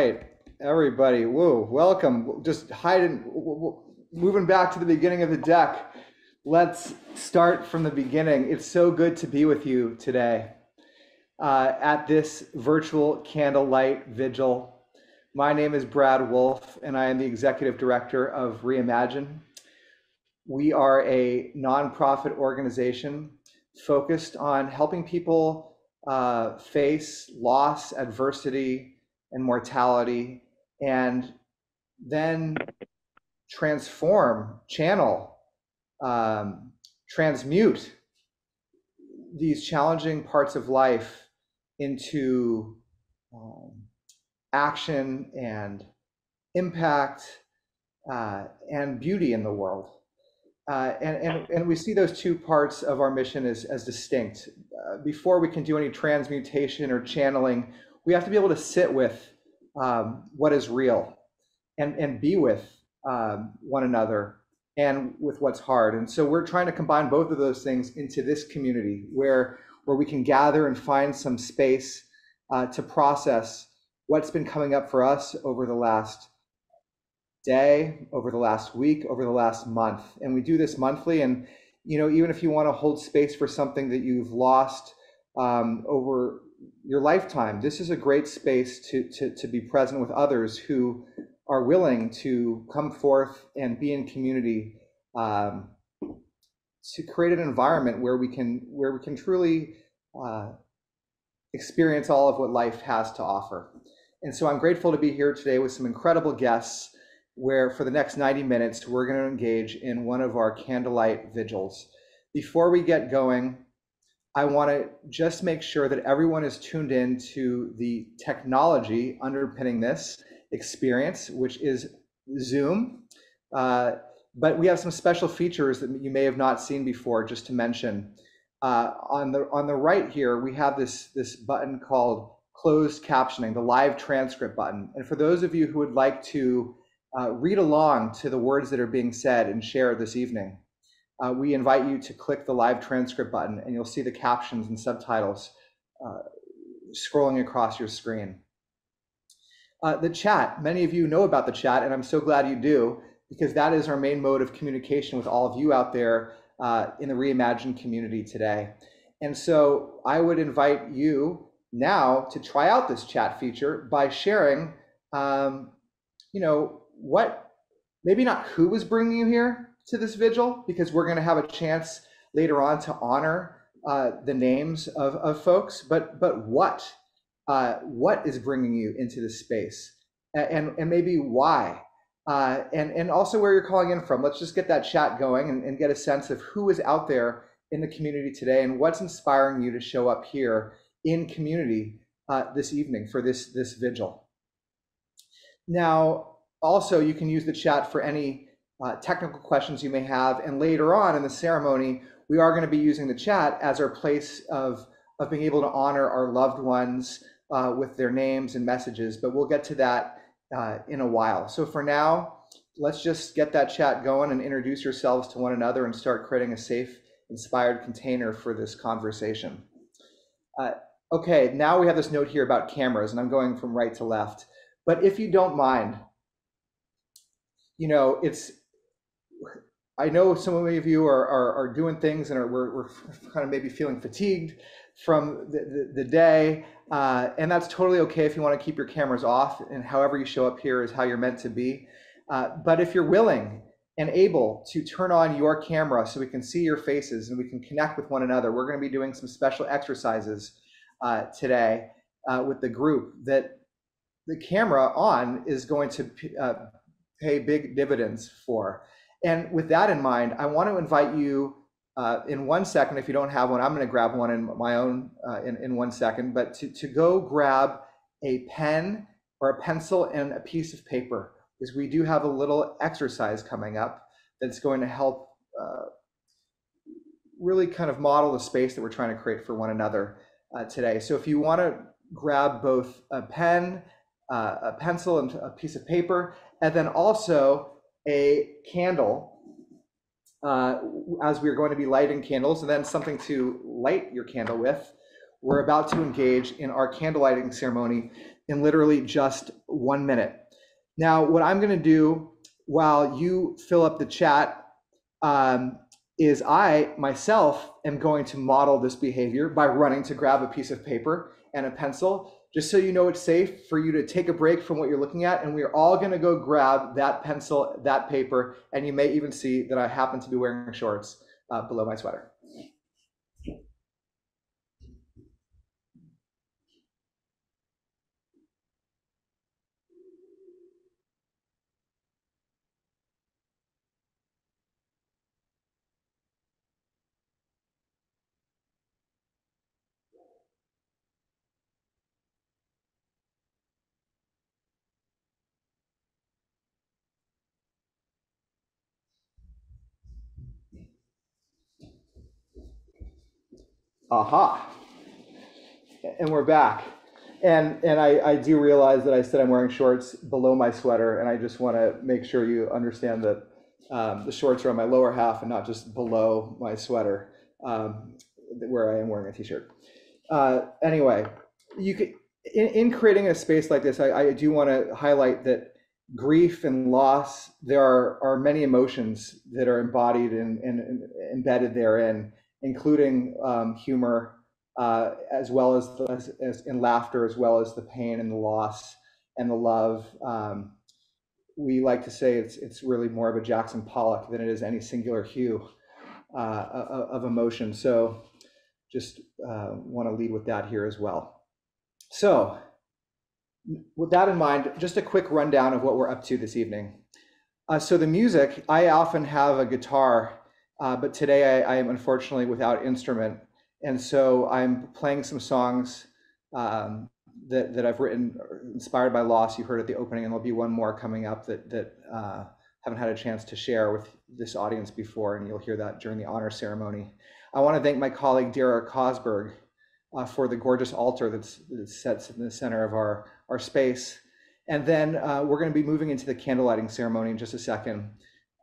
right, everybody, whoa, welcome. Just hiding, moving back to the beginning of the deck. Let's start from the beginning. It's so good to be with you today uh, at this virtual candlelight vigil. My name is Brad Wolf, and I am the executive director of Reimagine. We are a nonprofit organization focused on helping people uh, face loss, adversity, and mortality, and then transform, channel, um, transmute these challenging parts of life into um, action and impact uh, and beauty in the world. Uh, and, and, and we see those two parts of our mission as, as distinct. Uh, before we can do any transmutation or channeling, we have to be able to sit with um, what is real and, and be with um, one another and with what's hard. And so we're trying to combine both of those things into this community where, where we can gather and find some space uh, to process what's been coming up for us over the last day, over the last week, over the last month. And we do this monthly. And, you know, even if you want to hold space for something that you've lost um, over your lifetime, this is a great space to, to, to be present with others who are willing to come forth and be in community um, to create an environment where we can where we can truly uh, experience all of what life has to offer. And so I'm grateful to be here today with some incredible guests where for the next 90 minutes, we're going to engage in one of our candlelight vigils. Before we get going, I want to just make sure that everyone is tuned in to the technology underpinning this experience, which is Zoom. Uh, but we have some special features that you may have not seen before, just to mention. Uh, on the on the right here, we have this this button called closed captioning, the live transcript button. And for those of you who would like to uh, read along to the words that are being said and share this evening, uh, we invite you to click the live transcript button and you'll see the captions and subtitles uh, scrolling across your screen. Uh, the chat, many of you know about the chat, and I'm so glad you do, because that is our main mode of communication with all of you out there uh, in the Reimagine community today. And so I would invite you now to try out this chat feature by sharing, um, you know, what, maybe not who was bringing you here, to this vigil because we're going to have a chance later on to honor uh, the names of, of folks, but but what uh, what is bringing you into this space, and and maybe why, uh, and and also where you're calling in from. Let's just get that chat going and, and get a sense of who is out there in the community today and what's inspiring you to show up here in community uh, this evening for this this vigil. Now, also you can use the chat for any uh, technical questions you may have. And later on in the ceremony, we are going to be using the chat as our place of, of being able to honor our loved ones uh, with their names and messages. But we'll get to that uh, in a while. So for now, let's just get that chat going and introduce yourselves to one another and start creating a safe, inspired container for this conversation. Uh, okay, now we have this note here about cameras, and I'm going from right to left. But if you don't mind, you know, it's I know some of you are, are, are doing things and are, we're, we're kind of maybe feeling fatigued from the, the, the day. Uh, and that's totally okay if you want to keep your cameras off and however you show up here is how you're meant to be. Uh, but if you're willing and able to turn on your camera so we can see your faces and we can connect with one another, we're going to be doing some special exercises uh, today uh, with the group that the camera on is going to uh, pay big dividends for. And with that in mind, I want to invite you uh, in one second, if you don't have one, I'm going to grab one in my own uh, in, in one second, but to, to go grab a pen or a pencil and a piece of paper, because we do have a little exercise coming up that's going to help uh, really kind of model the space that we're trying to create for one another uh, today. So if you want to grab both a pen, uh, a pencil, and a piece of paper, and then also a candle uh, as we're going to be lighting candles and then something to light your candle with. we're about to engage in our candle lighting ceremony in literally just one minute. Now, what I'm going to do while you fill up the chat um, is I myself am going to model this behavior by running to grab a piece of paper and a pencil, just so you know it's safe for you to take a break from what you're looking at. And we're all going to go grab that pencil, that paper, and you may even see that I happen to be wearing shorts uh, below my sweater. Aha. And we're back. And and I, I do realize that I said I'm wearing shorts below my sweater, and I just want to make sure you understand that um, the shorts are on my lower half and not just below my sweater, um, where I am wearing a t-shirt. Uh, anyway, you could in, in creating a space like this, I, I do want to highlight that grief and loss, there are, are many emotions that are embodied and, and, and embedded therein including um, humor, uh, as well as, the, as, as, in laughter, as well as the pain and the loss and the love. Um, we like to say it's it's really more of a Jackson Pollock than it is any singular hue uh, of emotion. So, just uh, want to lead with that here as well. So, with that in mind, just a quick rundown of what we're up to this evening. Uh, so the music, I often have a guitar uh, but today I, I, am unfortunately without instrument. And so I'm playing some songs um, that, that I've written inspired by loss. You heard at the opening, and there'll be one more coming up that, that uh, haven't had a chance to share with this audience before, and you'll hear that during the honor ceremony. I want to thank my colleague Dara Cosberg uh, for the gorgeous altar that's, that sits in the center of our, our space. And then uh, we're going to be moving into the candle lighting ceremony in just a second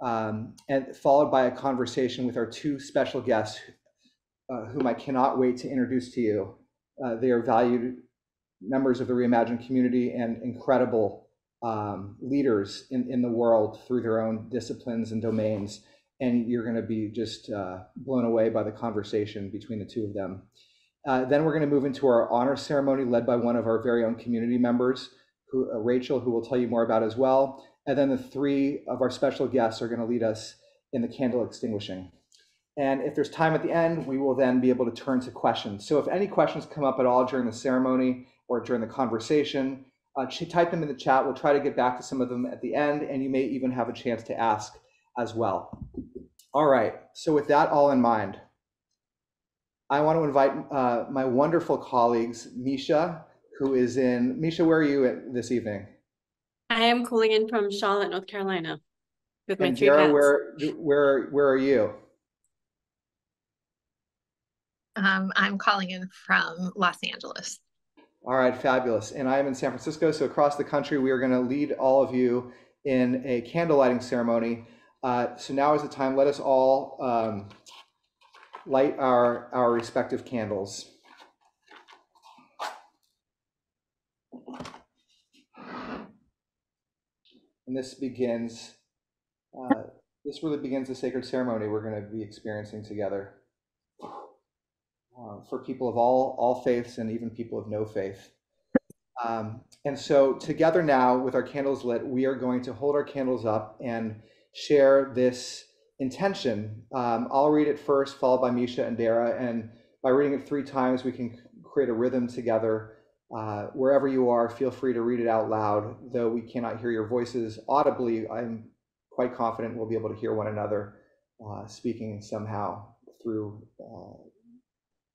um, and followed by a conversation with our two special guests, uh, whom I cannot wait to introduce to you. Uh, they are valued members of the Reimagine community and incredible um, leaders in, in the world through their own disciplines and domains. And you're going to be just uh, blown away by the conversation between the two of them. Uh, then we're going to move into our honor ceremony led by one of our very own community members, who, uh, Rachel, who we'll tell you more about as well. And then the three of our special guests are going to lead us in the candle extinguishing. And if there's time at the end, we will then be able to turn to questions. So if any questions come up at all during the ceremony or during the conversation, uh, type them in the chat. We'll try to get back to some of them at the end, and you may even have a chance to ask as well. All right, so with that all in mind, I want to invite uh, my wonderful colleagues, Misha, who is in, Misha, where are you this evening? I am calling in from Charlotte, North Carolina with my And three Dara, cats. where, where, where are you? Um, I'm calling in from Los Angeles. All right, fabulous. And I am in San Francisco. So across the country, we are going to lead all of you in a candle lighting ceremony. Uh, so now is the time. Let us all um, light our our respective candles. And this begins. Uh, this really begins the sacred ceremony we're going to be experiencing together. Uh, for people of all all faiths and even people of no faith. Um, and so together now with our candles lit, we are going to hold our candles up and share this intention. Um, I'll read it first, followed by Misha and Dara. And by reading it three times, we can create a rhythm together. Uh, wherever you are, feel free to read it out loud. Though we cannot hear your voices audibly, I'm quite confident we'll be able to hear one another uh, speaking somehow through uh,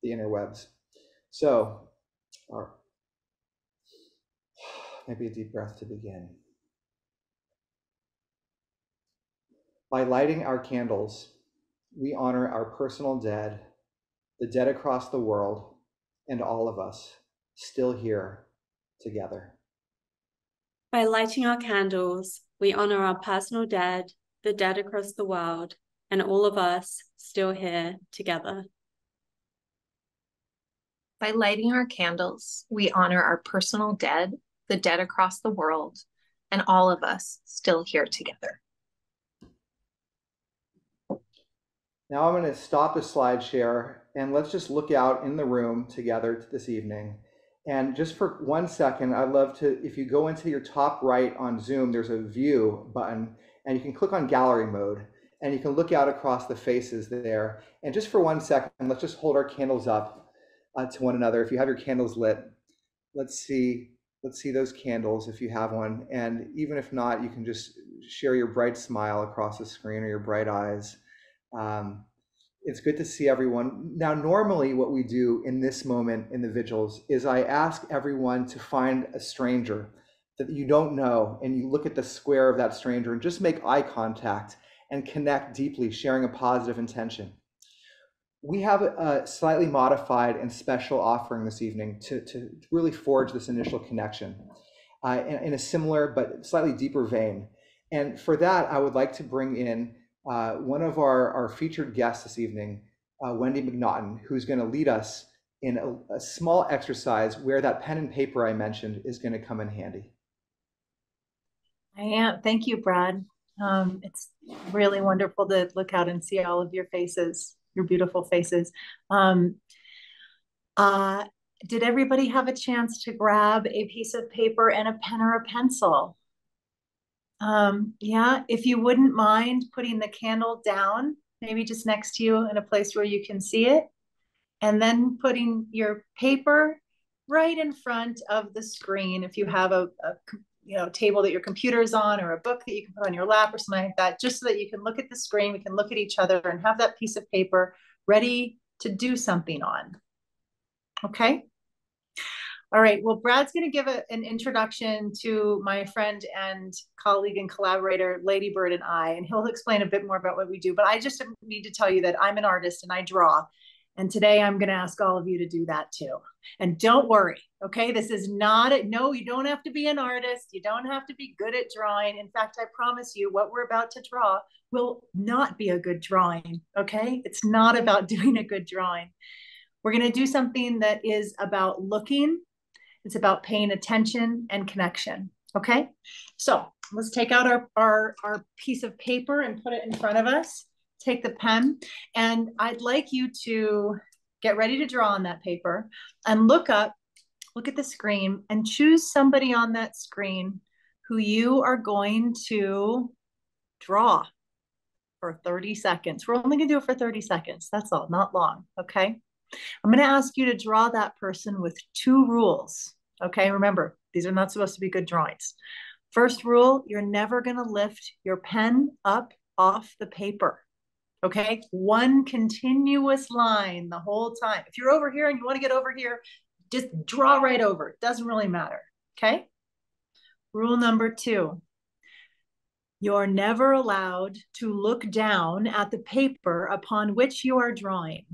the interwebs. So, or maybe a deep breath to begin. By lighting our candles, we honor our personal dead, the dead across the world, and all of us still here together. By lighting our candles, we honor our personal dead, the dead across the world, and all of us still here together. By lighting our candles, we honor our personal dead, the dead across the world, and all of us still here together. Now I'm going to stop the slide share and let's just look out in the room together this evening. And just for one second, I'd love to, if you go into your top right on Zoom, there's a view button and you can click on gallery mode and you can look out across the faces there. And just for one second, let's just hold our candles up uh, to one another. If you have your candles lit, let's see, let's see those candles if you have one. And even if not, you can just share your bright smile across the screen or your bright eyes. Um, it's good to see everyone. Now, normally, what we do in this moment in the vigils is I ask everyone to find a stranger that you don't know, and you look at the square of that stranger and just make eye contact and connect deeply, sharing a positive intention. We have a slightly modified and special offering this evening to, to really forge this initial connection uh, in, in a similar but slightly deeper vein. And for that, I would like to bring in uh, one of our, our featured guests this evening, uh, Wendy MacNaughton, who's going to lead us in a, a, small exercise where that pen and paper I mentioned is going to come in handy. I am. Thank you, Brad. Um, it's really wonderful to look out and see all of your faces, your beautiful faces. Um, uh, did everybody have a chance to grab a piece of paper and a pen or a pencil? Um, yeah, if you wouldn't mind putting the candle down, maybe just next to you in a place where you can see it, and then putting your paper right in front of the screen. If you have a, a you know table that your computer is on or a book that you can put on your lap or something like that, just so that you can look at the screen, we can look at each other and have that piece of paper ready to do something on. Okay. All right, well, Brad's going to give a, an introduction to my friend and colleague and collaborator, Ladybird and I, and he'll explain a bit more about what we do. But I just need to tell you that I'm an artist and I draw. And today I'm going to ask all of you to do that too. And don't worry, okay? This is not, a, no, you don't have to be an artist. You don't have to be good at drawing. In fact, I promise you, what we're about to draw will not be a good drawing, okay? It's not about doing a good drawing. We're going to do something that is about looking it's about paying attention and connection. Okay. So let's take out our, our, our piece of paper and put it in front of us. Take the pen. And I'd like you to get ready to draw on that paper and look up, look at the screen and choose somebody on that screen who you are going to draw for 30 seconds. We're only going to do it for 30 seconds. That's all, not long. Okay. I'm going to ask you to draw that person with two rules. Okay, remember, these are not supposed to be good drawings. First rule, you're never going to lift your pen up off the paper. Okay, one continuous line the whole time. If you're over here and you want to get over here, just draw right over. It doesn't really matter. Okay. Rule number two you're never allowed to look down at the paper upon which you are drawing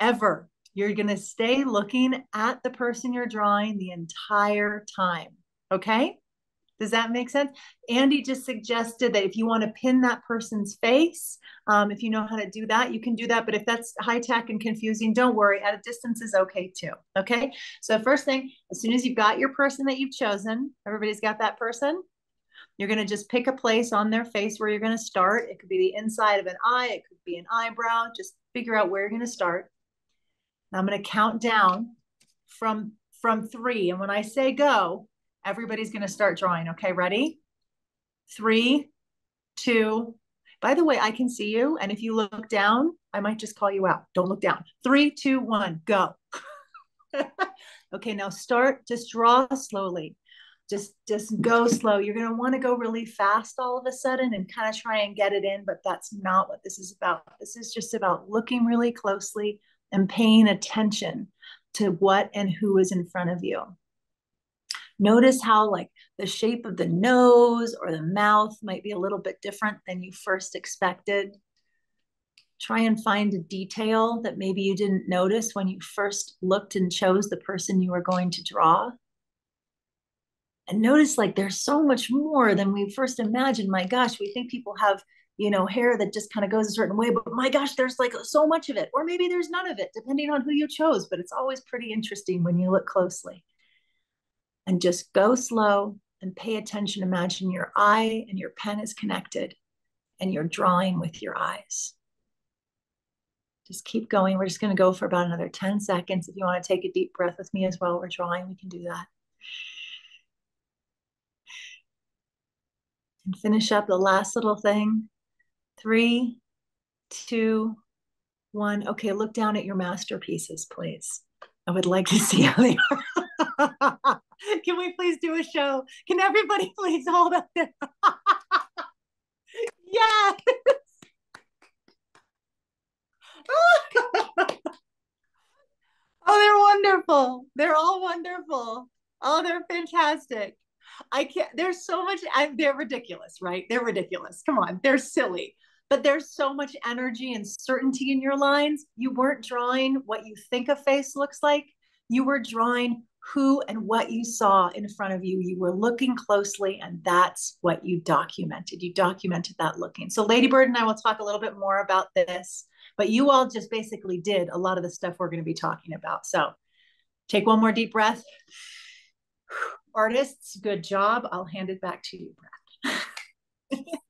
ever. You're going to stay looking at the person you're drawing the entire time. Okay? Does that make sense? Andy just suggested that if you want to pin that person's face, um, if you know how to do that, you can do that. But if that's high tech and confusing, don't worry. At a distance is okay too. Okay. So, first thing, as soon as you've got your person that you've chosen, everybody's got that person. You're going to just pick a place on their face where you're going to start. It could be the inside of an eye, it could be an eyebrow. Just figure out where you're going to start. I'm going to count down from from three. And when I say go, everybody's going to start drawing. Okay, ready? Three, two. By the way, I can see you. And if you look down, I might just call you out. Don't look down. Three, two, one, go. okay, now start, just draw slowly. Just, just go slow. You're going to want to go really fast all of a sudden and kind of try and get it in, but that's not what this is about. This is just about looking really closely, and paying attention to what and who is in front of you. Notice how, like, the shape of the nose or the mouth might be a little bit different than you first expected. Try and find a detail that maybe you didn't notice when you first looked and chose the person you were going to draw. And notice, like, there's so much more than we first imagined. My gosh, we think people have you know, hair that just kind of goes a certain way, but my gosh, there's like so much of it, or maybe there's none of it, depending on who you chose. But it's always pretty interesting when you look closely. And just go slow and pay attention. Imagine your eye and your pen is connected and you're drawing with your eyes. Just keep going. We're just going to go for about another 10 seconds. If you want to take a deep breath with me as well, we're drawing, we can do that. And finish up the last little thing. Three, two, one. Okay, look down at your masterpieces, please. I would like to see how they are. Can we please do a show? Can everybody please hold up yes. oh, they're wonderful. They're all wonderful. Oh, they're fantastic. I can't, there's so much, I, they're ridiculous, right? They're ridiculous. Come on, they're silly. But there's so much energy and certainty in your lines. You weren't drawing what you think a face looks like. You were drawing who and what you saw in front of you. You were looking closely, and that's what you documented. You documented that looking. So, Ladybird and I will talk a little bit more about this, but you all just basically did a lot of the stuff we're going to be talking about. So, take one more deep breath. Artists, good job. I'll hand it back to you, Brad.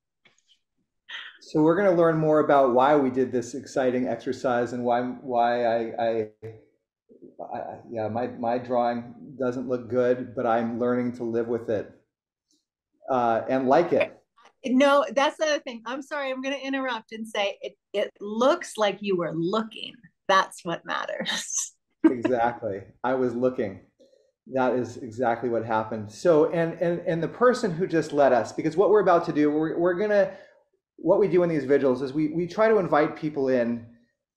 so we're going to learn more about why we did this exciting exercise and why why I, I, I, yeah my my drawing doesn't look good, but I'm learning to live with it uh, and like it. No, that's the other thing. I'm sorry. I'm going to interrupt and say it. It looks like you were looking. That's what matters. exactly. I was looking that is exactly what happened so and and and the person who just led us because what we're about to do we're, we're gonna what we do in these vigils is we we try to invite people in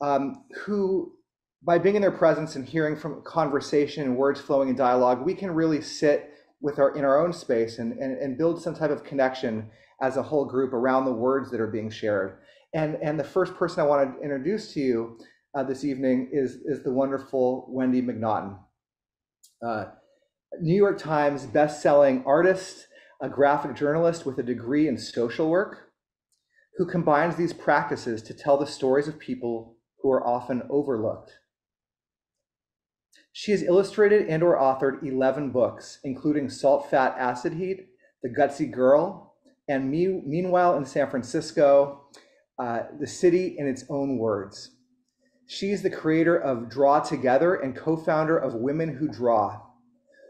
um, who by being in their presence and hearing from conversation and words flowing in dialogue we can really sit with our in our own space and, and and build some type of connection as a whole group around the words that are being shared. And and the first person i want to introduce to you uh, this evening is is the wonderful wendy macnaughton. Uh, New York Times best-selling artist, a graphic journalist with a degree in social work, who combines these practices to tell the stories of people who are often overlooked. She has illustrated and or authored 11 books, including Salt, Fat, Acid Heat, The Gutsy Girl, and Me- Meanwhile in San Francisco, uh, The City in Its Own Words. She's the creator of DrawTogether and co-founder of Women Who Draw,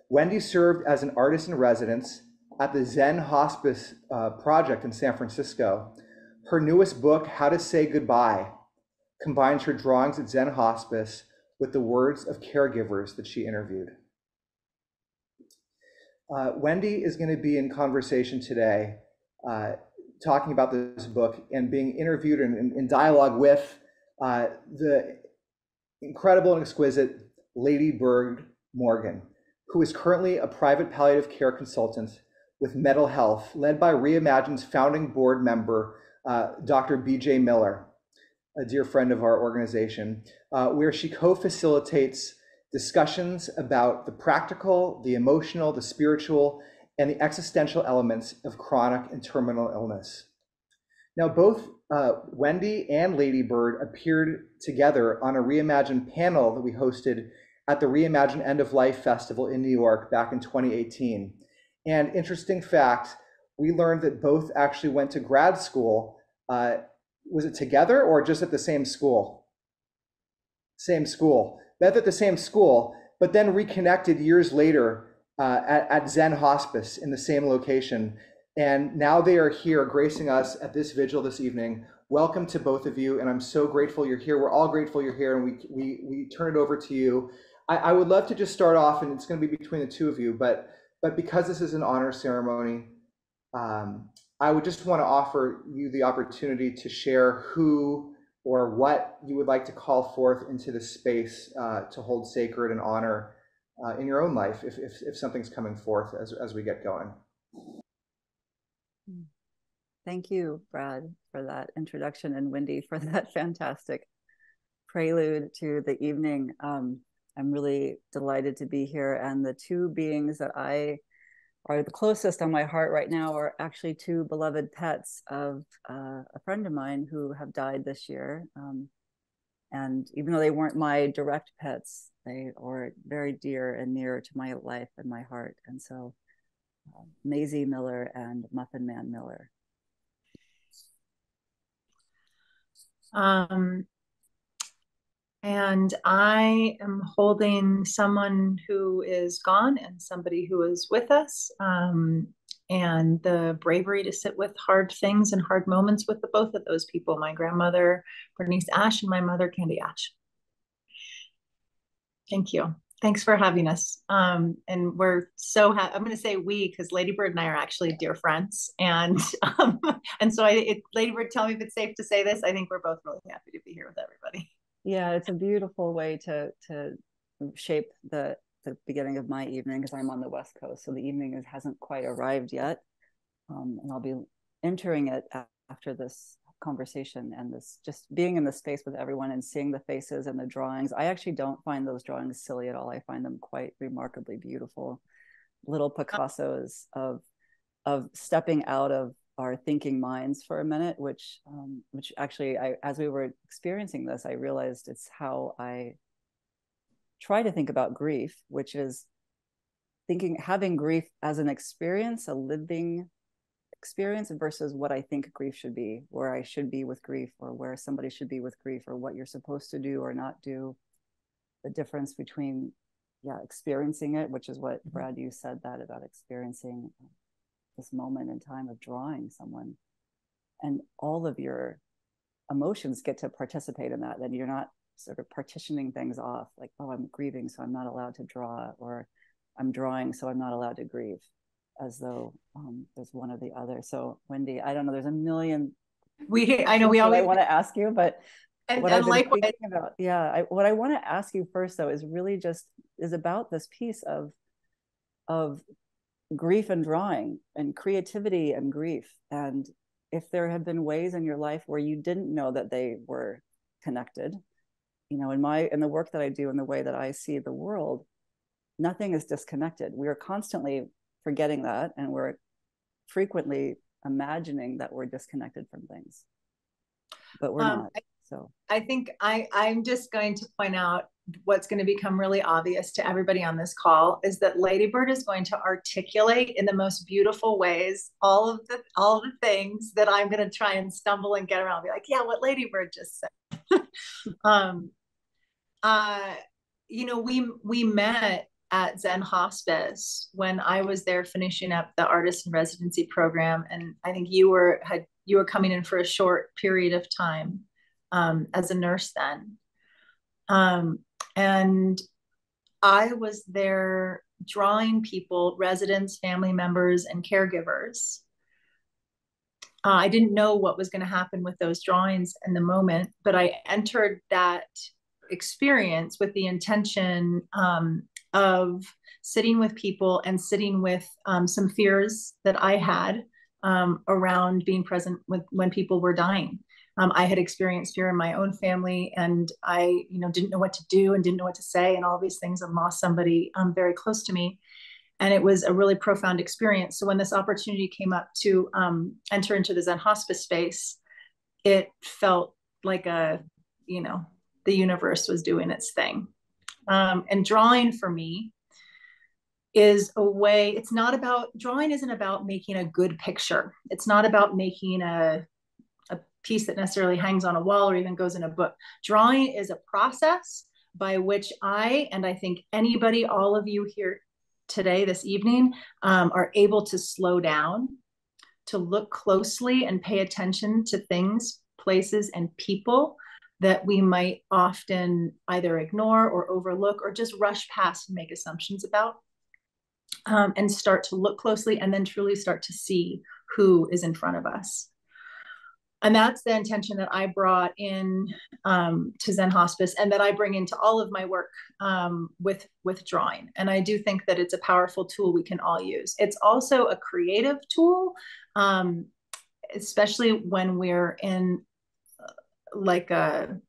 Wendy served as an artist in residence at the Zen Hospice uh, Project in San Francisco. Her newest book, How to Say Goodbye, combines her drawings at Zen Hospice with the words of caregivers that she interviewed. Uh, Wendy is going to be in conversation today, uh, talking about this book and being interviewed and in, dialogue with uh, the incredible and exquisite Ladybird Morgan who is currently a private palliative care consultant with Mettle Health, led by Reimagine's founding board member, uh, Dr. BJ Miller, a dear friend of our organization, uh, where she co facilitates discussions about the practical, the emotional, the spiritual, and the existential elements of chronic and terminal illness. Now, both uh, Wendy and Ladybird appeared together on a reimagined panel that we hosted at the Reimagine End of Life Festival in New York back in 2018. And interesting fact, we learned that both actually went to grad school. Uh, was it together or just at the same school? Same school. Both at the same school, but then reconnected years later uh, at, at Zen Hospice in the same location. And now they are here gracing us at this vigil this evening. Welcome to both of you, and I'm so grateful you're here. We're all grateful you're here, and we we we turn it over to you I, I would love to just start off, and it's going to be between the two of you, but but because this is an honor ceremony, um, I would just want to offer you the opportunity to share who or what you would like to call forth into the space uh, to hold sacred and honor uh, in your own life if, if, if something's coming forth as, as we get going. Thank you, Brad, for that introduction and Wendy for that fantastic prelude to the evening. Um, I'm really delighted to be here. And the two beings that I are the closest on my heart right now are actually two beloved pets of uh, a friend of mine who have died this year. Um, and even though they weren't my direct pets, they were very dear and near to my life and my heart. And so, uh, Maisie Miller and Muffin Man Miller. Um, and I am holding someone who is gone and somebody who is with us. Um, and the bravery to sit with hard things and hard moments with the both of those people my grandmother, Bernice Ash, and my mother, Candy Ash. Thank you. Thanks for having us. Um, and we're so happy. I'm going to say we because Ladybird and I are actually dear friends, and um, and so I, it, Ladybird, tell me if it's safe to say this. I think we're both really happy to be here with everybody. Yeah, it's a beautiful way to to shape the the beginning of my evening because I'm on the West Coast, so the evening is, hasn't quite arrived yet, um, and I'll be entering it after this conversation and this just being in the space with everyone and seeing the faces and the drawings. I actually don't find those drawings silly at all. I find them quite remarkably beautiful, little Picassos of of stepping out of our thinking minds for a minute, which um, which actually I as we were experiencing this, I realized it's how I try to think about grief, which is thinking having grief as an experience, a living experience versus what I think grief should be, where I should be with grief, or where somebody should be with grief, or what you're supposed to do or not do. The difference between, yeah, experiencing it, which is what mm-hmm. Brad, you said that about experiencing this moment in time of drawing someone, and all of your emotions get to participate in that. Then you're not sort of partitioning things off, like, oh, I'm grieving, so I'm not allowed to draw, or I'm drawing, so I'm not allowed to grieve as though um, there's one or the other. So Wendy, I don't know. There's a million. We I know we always want to ask you, but and, what and I've thinking about, yeah, I, what I want to ask you first though is really just is about this piece of of grief and drawing and creativity and grief. And if there have been ways in your life where you didn't know that they were connected you know in my in the work that i do in the way that i see the world nothing is disconnected. We are constantly forgetting that and we're frequently imagining that we're disconnected from things. But we're um, not so. I think i i'm just going to point out what's going to become really obvious to everybody on this call is that ladybird is going to articulate in the most beautiful ways all of the all the things that i'm going to try and stumble and get around be like yeah what ladybird just said. Um uh you know we we met at Zen Hospice when I was there finishing up the artist in residency program, and I think you were had you were coming in for a short period of time um, as a nurse then, um, and I was there drawing people, residents, family members, and caregivers. Uh, I didn't know what was going to happen with those drawings in the moment, but I entered that experience with the intention um, of sitting with people and sitting with um, some fears that I had um, around being present with when people were dying. Um, I had experienced fear in my own family, and I, you know, didn't know what to do and didn't know what to say, and all these things, and lost somebody um, very close to me. And it was a really profound experience. So when this opportunity came up to um, enter into the Zen hospice space, it felt like a, you know, the universe was doing its thing. Um, and drawing for me is a way, it's not about, drawing isn't about making a good picture. It's not about making a, a piece that necessarily hangs on a wall or even goes in a book. Drawing is a process by which I, and I think anybody, all of you here today, this evening, um, are able to slow down, to look closely and pay attention to things, places, and people that we might often either ignore or overlook or just rush past and make assumptions about um, and start to look closely and then truly start to see who is in front of us and that's the intention that i brought in um, to zen hospice and that i bring into all of my work um, with with drawing. And i do think that it's a powerful tool we can all use. It's also a creative tool um, especially when we're in like a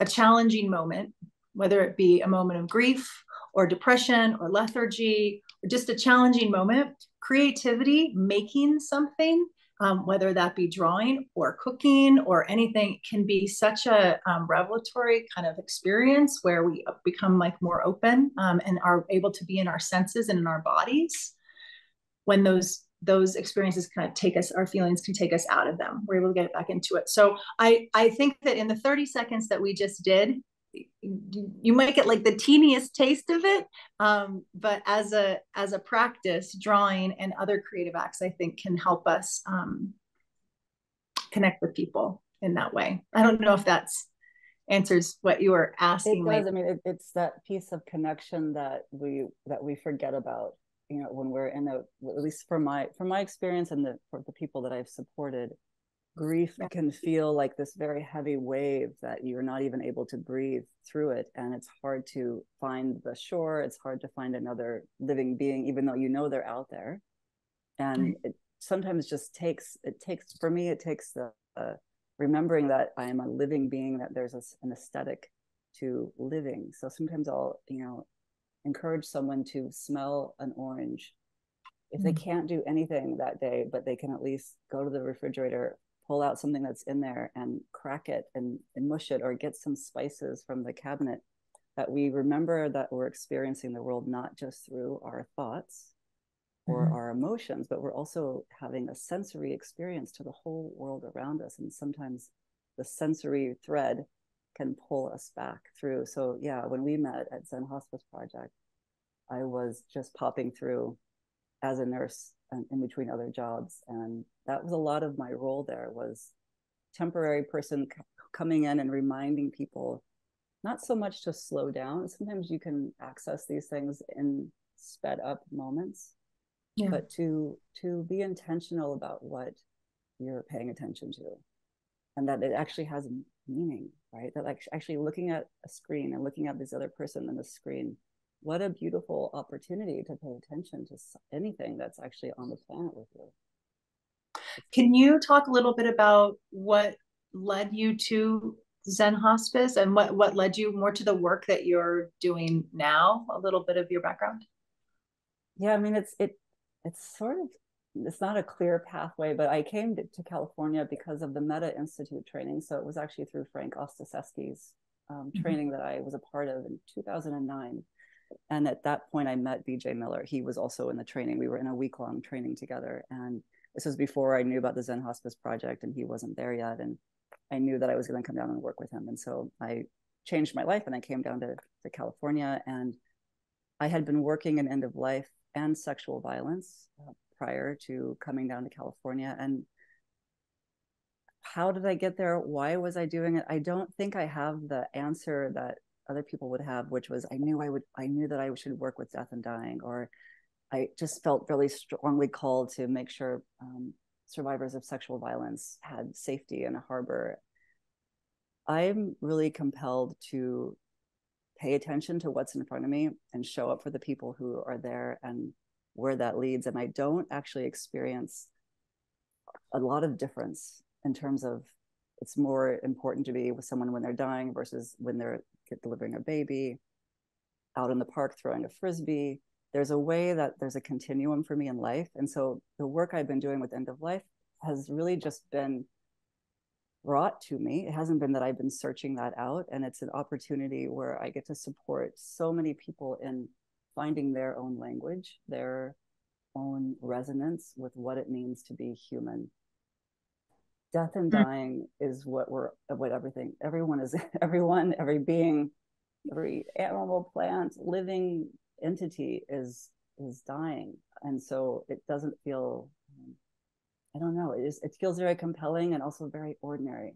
a challenging moment, whether it be a moment of grief or depression or lethargy or just a challenging moment, creativity, making something, um, whether that be drawing or cooking or anything, can be such a um, revelatory kind of experience where we become like more open um, and are able to be in our senses and in our bodies when those those experiences kind of take us our feelings can take us out of them. We're able to get back into it. So i i think that in the 30 seconds that we just did you might get like the teeniest taste of it um, but as a as a practice drawing and other creative acts i think can help us um, connect with people in that way i don't know if that's answers what you were asking it does. i mean it, it's that piece of connection that we that we forget about you know when we're in a at least for my from my experience and the for the people that i've supported grief can feel like this very heavy wave that you're not even able to breathe through it and it's hard to find the shore it's hard to find another living being even though you know they're out there. And it sometimes just takes it takes for me it takes the uh, remembering that i am a living being that there's a, an aesthetic to living. So sometimes i'll you know encourage someone to smell an orange. If they mm. can't do anything that day but they can at least go to the refrigerator pull out something that's in there and crack it and, and mush it or get some spices from the cabinet that we remember that we're experiencing the world not just through our thoughts or mm-hmm. our emotions but we're also having a sensory experience to the whole world around us and sometimes the sensory thread can pull us back through. So yeah, when we met at Zen Hospice Project, I was just popping through as a nurse and in between other jobs, and that was a lot of my role there was temporary person c- coming in and reminding people not so much to slow down. Sometimes you can access these things in sped up moments, yeah. but to to be intentional about what you're paying attention to, and that it actually has meaning right that like actually looking at a screen and looking at this other person on the screen what a beautiful opportunity to pay attention to anything that's actually on the planet with you can you talk a little bit about what led you to zen hospice and what what led you more to the work that you're doing now a little bit of your background yeah i mean it's it it's sort of it's not a clear pathway, but I came to, to, California because of the Metta Institute training. So it was actually through Frank Ostaseski's um, mm-hmm. training that I was a part of in 2009. And at that point, I met BJ Miller. He was also in the training. We were in a week long training together. And this was before I knew about the Zen Hospice Project, and he wasn't there yet. And I knew that I was going to come down and work with him. And so I changed my life and I came down to, to California. And I had been working in end of life and sexual violence uh, prior to coming down to California. And how did I get there? Why was I doing it? I don't think I have the answer that other people would have, which was I knew I would, I knew that I should work with death and dying, or I just felt really strongly called to make sure um, survivors of sexual violence had safety in a harbor. I'm really compelled to pay attention to what's in front of me and show up for the people who are there and where that leads and i don't actually experience a lot of difference in terms of it's more important to be with someone when they're dying versus when they're delivering a baby out in the park throwing a frisbee. There's a way that there's a continuum for me in life. And so the work i've been doing with end of life has really just been brought to me. It hasn't been that i've been searching that out. And it's an opportunity where i get to support so many people in finding their own language, their own resonance with what it means to be human. Death and hmm. dying is what we're what everything everyone is everyone every being every animal plant living entity is is dying and so it doesn't feel i don't know it is it feels very compelling and also very ordinary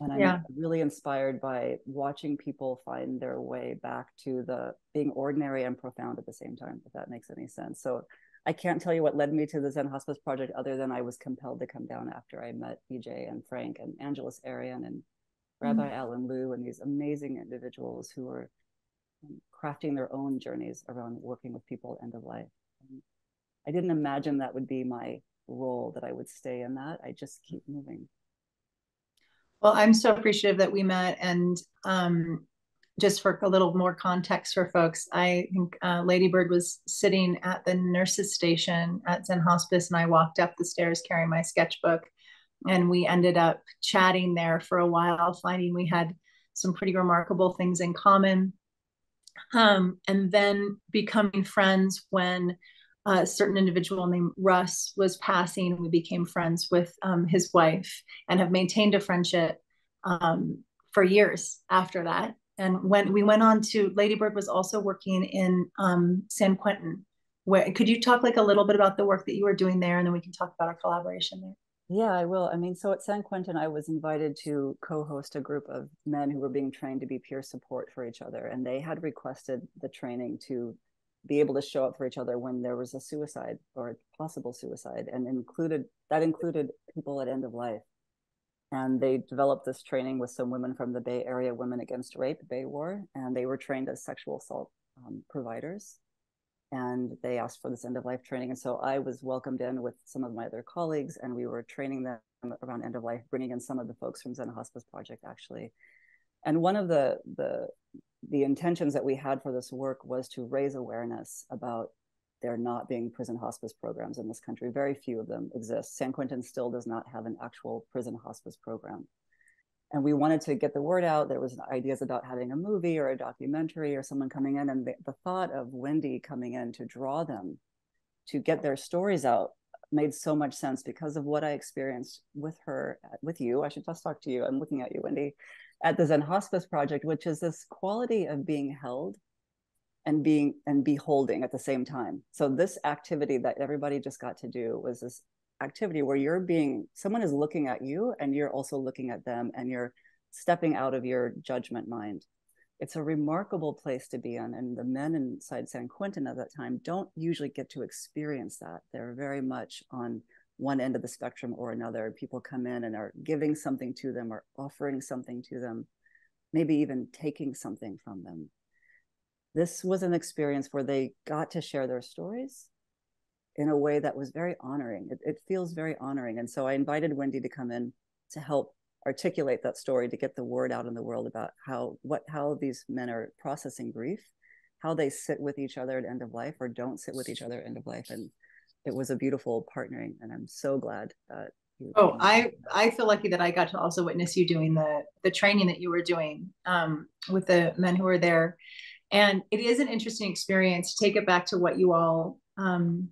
and i'm yeah. really inspired by watching people find their way back to the being ordinary and profound at the same time if that makes any sense so i can't tell you what led me to the zen hospice project other than i was compelled to come down after i met bj and frank and angeles arrien and rabbi mm-hmm. alan lew and these amazing individuals who are um, crafting their own journeys around working with people end of life. And i didn't imagine that would be my role that i would stay in that. I just keep moving. Well, I'm so appreciative that we met, and um, just for a little more context for folks, I think uh, Ladybird was sitting at the nurses station at Zen Hospice, and I walked up the stairs carrying my sketchbook, and we ended up chatting there for a while, finding we had some pretty remarkable things in common, um, and then becoming friends when a certain individual named Russ was passing. We became friends with um, his wife and have maintained a friendship um, for years after that. And when we went on to Ladybird was also working in um, San Quentin. Where could you talk like a little bit about the work that you were doing there, and then we can talk about our collaboration there. Yeah, I will. I mean, so at San Quentin, I was invited to co-host a group of men who were being trained to be peer support for each other, and they had requested the training to be able to show up for each other when there was a suicide or a possible suicide, and included that included people at end of life and they developed this training with some women from the Bay Area Women Against Rape, BAWAR, and they were trained as sexual assault um, providers. And they asked for this end of life training. And so I was welcomed in with some of my other colleagues, and we were training them around end of life, bringing in some of the folks from Zen Hospice Project, actually. And one of the, the, the intentions that we had for this work was to raise awareness about there are not being prison hospice programs in this country. Very few of them exist. San Quentin still does not have an actual prison hospice program. And we wanted to get the word out. There was ideas about having a movie or a documentary or someone coming in. And the, the thought of Wendy coming in to draw them, to get their stories out, made so much sense because of what I experienced with her, with you. I should just talk to you. I'm looking at you, Wendy, at the Zen Hospice Project, which is this quality of being held and being and beholding at the same time. So this activity that everybody just got to do was this activity where you're being someone is looking at you and you're also looking at them and you're stepping out of your judgment mind. It's a remarkable place to be in. And the men inside San Quentin at that time don't usually get to experience that. They're very much on one end of the spectrum or another. People come in and are giving something to them or offering something to them, maybe even taking something from them this was an experience where they got to share their stories in a way that was very honoring. It, it, feels very honoring. And so I invited Wendy to come in to help articulate that story, to get the word out in the world about how what how these men are processing grief, how they sit with each other at end of life or don't sit with each other at end of life. And it was a beautiful partnering. And I'm so glad that Oh, I I feel lucky that I got to also witness you doing the the training that you were doing um, with the men who were there and it is an interesting experience to take it back to what you all um,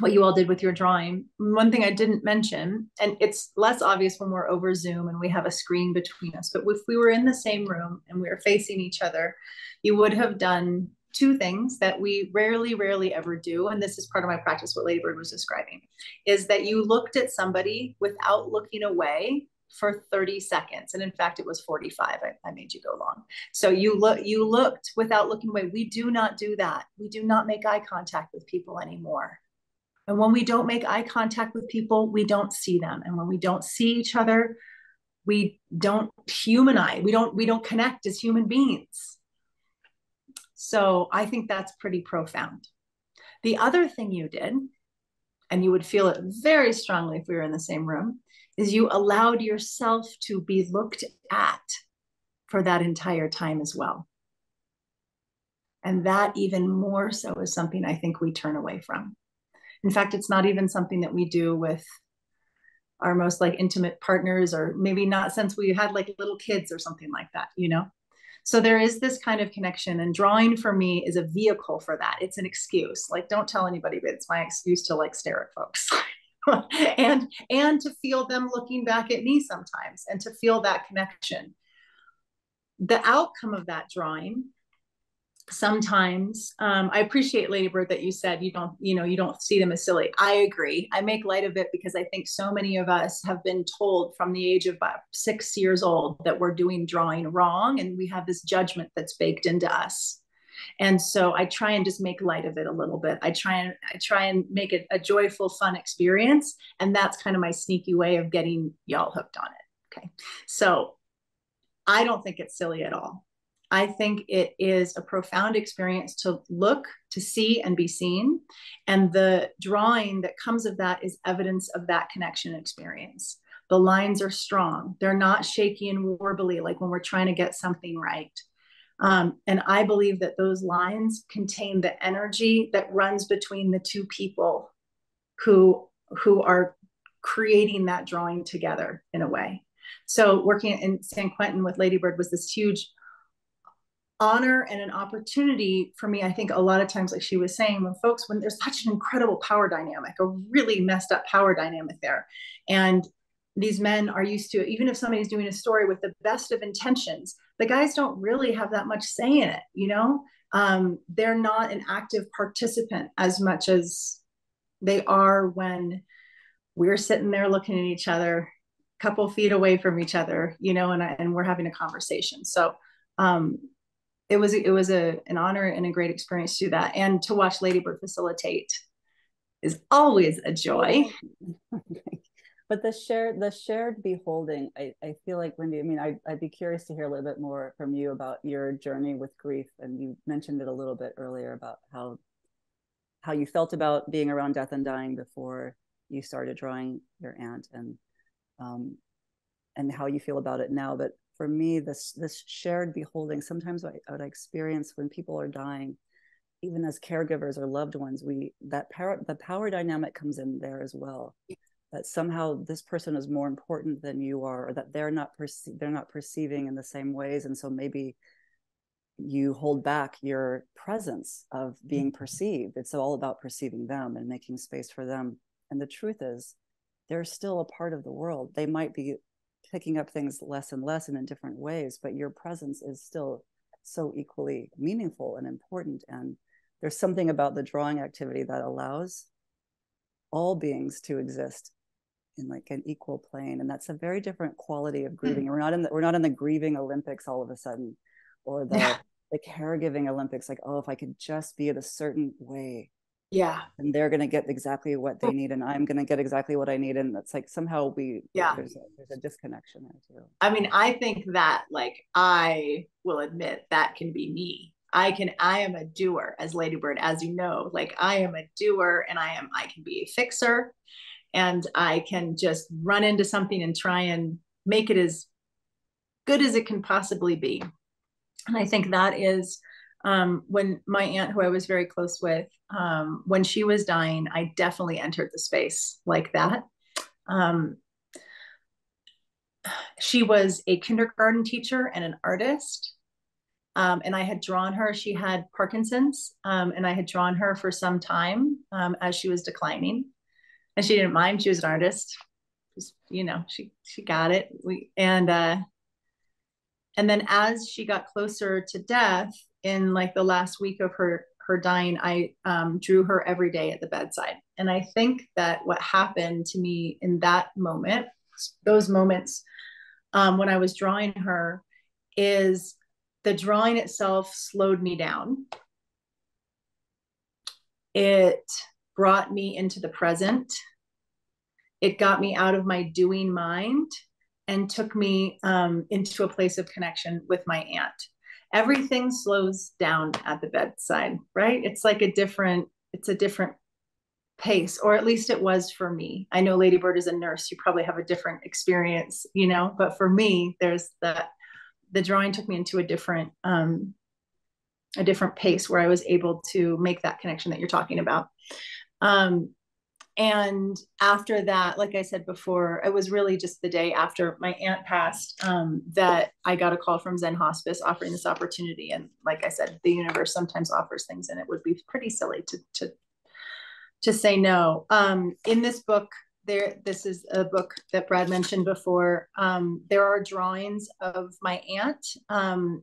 what you all did with your drawing. One thing i didn't mention and it's less obvious when we're over zoom and we have a screen between us but if we were in the same room and we were facing each other you would have done two things that we rarely rarely ever do and this is part of my practice what ladybird was describing is that you looked at somebody without looking away for 30 seconds. And in fact it was 45 I, I, made you go long. So you look you looked without looking away. We do not do that. We do not make eye contact with people anymore. And when we don't make eye contact with people we don't see them. And when we don't see each other we don't humanize we don't we don't connect as human beings. So i think that's pretty profound. The other thing you did and you would feel it very strongly if we were in the same room is you allowed yourself to be looked at for that entire time as well. And that even more so is something I think we turn away from. In fact, it's not even something that we do with our most like intimate partners, or maybe not since we had like little kids or something like that, you know? So there is this kind of connection, and drawing for me is a vehicle for that. It's an excuse. Like, don't tell anybody, but it's my excuse to like stare at folks. and and to feel them looking back at me sometimes and to feel that connection. The outcome of that drawing sometimes um, i appreciate ladybird that you said you don't you know you don't see them as silly. I agree. I make light of it because i think so many of us have been told from the age of about six years old that we're doing drawing wrong and we have this judgment that's baked into us and so i try and just make light of it a little bit. I try and i try and make it a joyful fun experience and that's kind of my sneaky way of getting y'all hooked on it. Okay. So i don't think it's silly at all. I think it is a profound experience to look, to see, and be seen. And the drawing that comes of that is evidence of that connection experience. The lines are strong, they're not shaky and warbly like when we're trying to get something right Um, and I believe that those lines contain the energy that runs between the two people who who are creating that drawing together in a way. So working in San Quentin with Ladybird was this huge honor and an opportunity for me. I think a lot of times, like she was saying, when folks, when there's such an incredible power dynamic, a really messed up power dynamic there. And these men are used to, even if somebody's doing a story with the best of intentions, the guys don't really have that much say in it, you know? Um, they're not an active participant as much as they are when we're sitting there looking at each other a couple feet away from each other you know and, and we're having a conversation. So um, it was it was a an honor and a great experience to do that. And to watch ladybird facilitate is always a joy but the shared the shared beholding I, I feel like wendy i mean I, i'd be curious to hear a little bit more from you about your journey with grief and you mentioned it a little bit earlier about how how you felt about being around death and dying before you started drawing your aunt and um, and how you feel about it now. But for me this this shared beholding sometimes I, I would experience when people are dying even as caregivers or loved ones we that power the power dynamic comes in there as well that somehow this person is more important than you are or that they're not perce- they're not perceiving in the same ways and so maybe you hold back your presence of being mm-hmm. perceived it's all about perceiving them and making space for them and the truth is, they're still a part of the world. They might be picking up things less and less and in different ways, but your presence is still so equally meaningful and important. And there's something about the drawing activity that allows all beings to exist in like an equal plane and that's a very different quality of hmm. grieving. We're not in the we're not in the grieving olympics all of a sudden or the yeah. the caregiving olympics like oh if i could just be in a certain way yeah. and they're going to get exactly what they need and i'm going to get exactly what i need and that's like somehow we yeah. there's a, there's a disconnection there too. I mean i think that like i will admit that can be me. I can i am a doer as ladybird as you know like i am a doer and i am i can be a fixer and i can just run into something and try and make it as good as it can possibly be and i think that is um, when my aunt, who I was very close with, um, when she was dying, I definitely entered the space like that. Um, she was a kindergarten teacher and an artist. Um, and I had drawn her. She had Parkinson's, um, and I had drawn her for some time um, as she was declining. And she didn't mind. She was an artist. Just, you know, she she got it. We and uh, and then as she got closer to death, in like the last week of her her dying, I um, drew her every day at the bedside. And I think that what happened to me in that moment, those moments um, when I was drawing her, is the drawing itself slowed me down. It brought me into the present. It got me out of my doing mind and took me um, into a place of connection with my aunt everything slows down at the bedside, right? It's like a different, it's a different pace, or at least it was for me. I know Ladybird is a nurse, you probably have a different experience, you know, but for me, there's that the drawing took me into a different um a different pace where I was able to make that connection that you're talking about. Um, and after that like i said before it was really just the day after my aunt passed um, that i got a call from zen hospice offering this opportunity. And like i said the universe sometimes offers things and it would be pretty silly to to to say no. Um, in this book there this is a book that brad mentioned before. Um, there are drawings of my aunt um,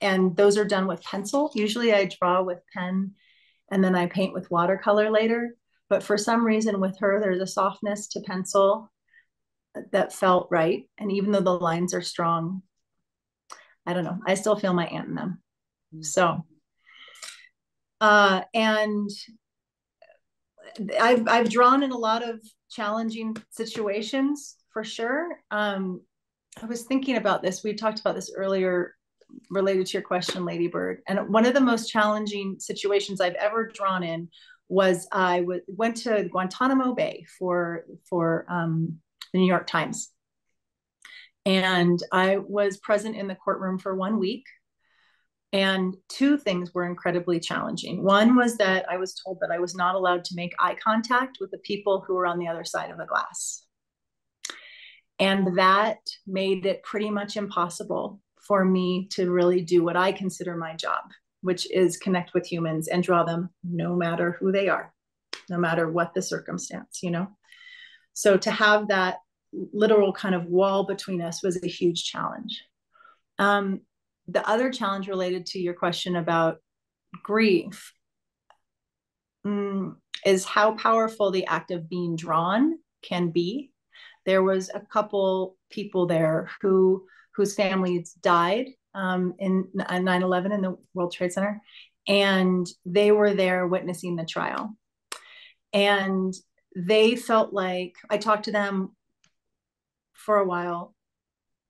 and those are done with pencil. Usually i draw with pen and then I paint with watercolor later. But for some reason with her, there's a softness to pencil that felt right. And even though the lines are strong, I don't know, I still feel my aunt in them. Mm. So, uh, and I've, I've drawn in a lot of challenging situations for sure. Um, I was thinking about this. We talked about this earlier related to your question, Ladybird. And one of the most challenging situations I've ever drawn in was I w- went to Guantanamo Bay for for um, the New York Times, And I was present in the courtroom for one week. And two things were incredibly challenging. One was that I was told that I was not allowed to make eye contact with the people who were on the other side of the glass. And that made it pretty much impossible for me to really do what I consider my job, which is connect with humans and draw them no matter who they are, no matter what the circumstance, you know? So to have that literal kind of wall between us was a huge challenge. Um, the other challenge related to your question about grief mm, is how powerful the act of being drawn can be. There was a couple people there who whose families died um, in 9/11 in the World Trade Center, and they were there witnessing the trial, and they felt like I talked to them for a while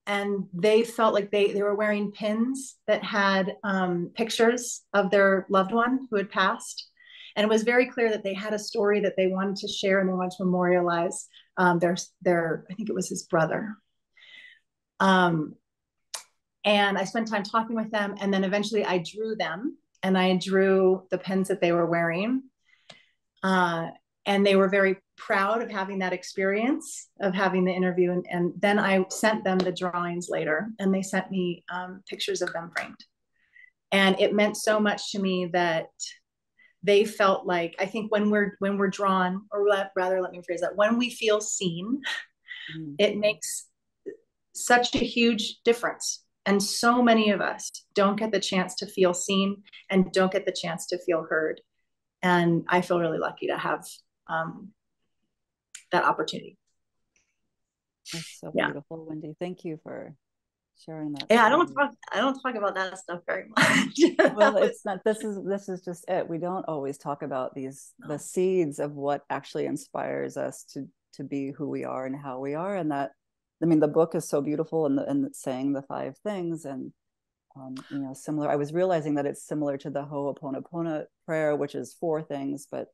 and they felt like they they were wearing pins that had um, pictures of their loved one who had passed. And it was very clear that they had a story that they wanted to share and they wanted to memorialize um, their their i think it was his brother um, and i spent time talking with them and then eventually i drew them and i drew the pins that they were wearing uh, and they were very proud of having that experience of having the interview and, and then i sent them the drawings later and they sent me um, pictures of them framed and it meant so much to me that they felt like i think when we're when we're drawn or rather let me phrase that when we feel seen mm. it makes such a huge difference and so many of us don't get the chance to feel seen and don't get the chance to feel heard and i feel really lucky to have um, that opportunity. That's so yeah. beautiful, Wendy. Thank you for sharing that. Yeah, I don't talk. I don't talk about that stuff very much. well, it's not. This is this is just it. We don't always talk about these the seeds of what actually inspires us to to be who we are and how we are, and that. I mean, the book is so beautiful, and and saying the five things, and um, you know, similar. I was realizing that it's similar to the Ho'oponopono prayer, which is four things, but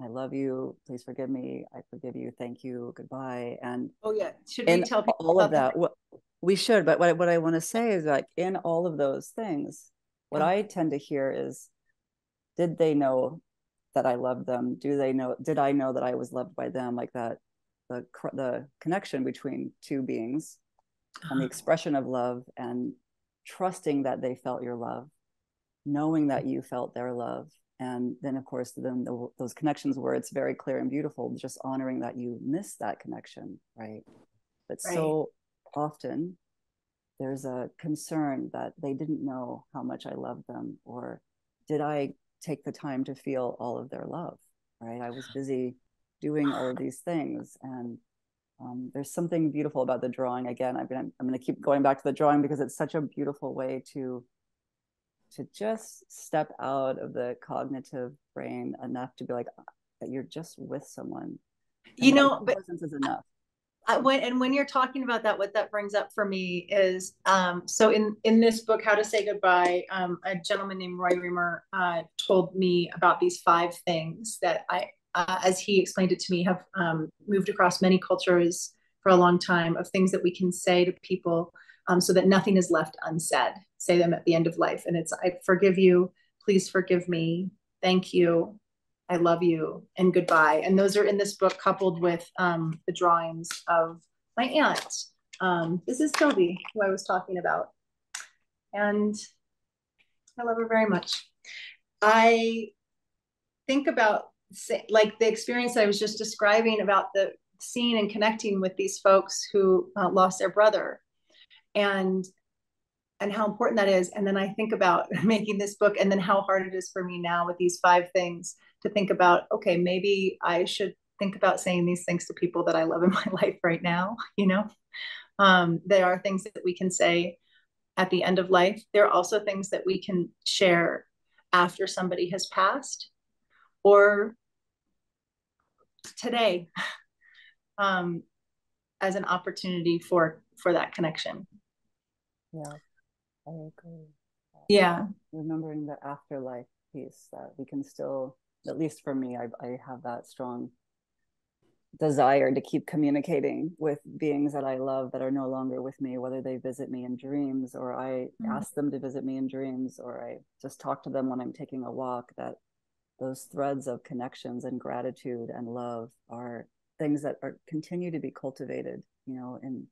I love you. Please forgive me. I forgive you. Thank you. Goodbye. And oh yeah, should we tell people all of that? Well, we should, but what what I want to say is like in all of those things, what. I tend to hear is, did they know that I loved them? Do they know? Did I know that I was loved by them? Like that, the the connection between two beings, and the uh-huh. expression of love, and trusting that they felt your love, knowing that you felt their love, and then of course then the, those connections where it's very clear and beautiful just honoring that you missed that connection right but right. so often there's a concern that they didn't know how much i loved them or did i take the time to feel all of their love right i was busy doing all of these things. And um, there's something beautiful about the drawing. Again i'm going to i'm going to keep going back to the drawing because it's such a beautiful way to to just step out of the cognitive brain enough to be like that you're just with someone. You know but presence is enough. I, when and when you're talking about that what that brings up for me is um, so in in this book how to say goodbye um, a gentleman named roy remer uh, told me about these five things that i uh, as he explained it to me have um, moved across many cultures for a long time of things that we can say to people um, so that nothing is left unsaid. Say them at the end of life. And it's, I forgive you. Please forgive me. Thank you. I love you and goodbye. And those are in this book, coupled with um, the drawings of my aunt. Um, this is Toby, who I was talking about. And I love her very much. I think about like the experience I was just describing about the seeing and connecting with these folks who uh, lost their brother and and how important that is. And then i think about making this book and then how hard it is for me now with these five things to think about okay maybe i should think about saying these things to people that i love in my life right now you know? Um, there are things that we can say at the end of life. There are also things that we can share after somebody has passed or today um, as an opportunity for for that connection yeah, I agree. Yeah. Remembering the afterlife piece that we can still, at least for me, I, I have that strong desire to keep communicating with beings that I love that are no longer with me, whether they visit me in dreams or I Mm. ask them to visit me in dreams or I just talk to them when I'm taking a walk, that those threads of connections and gratitude and love are things that are continue to be cultivated, you know, in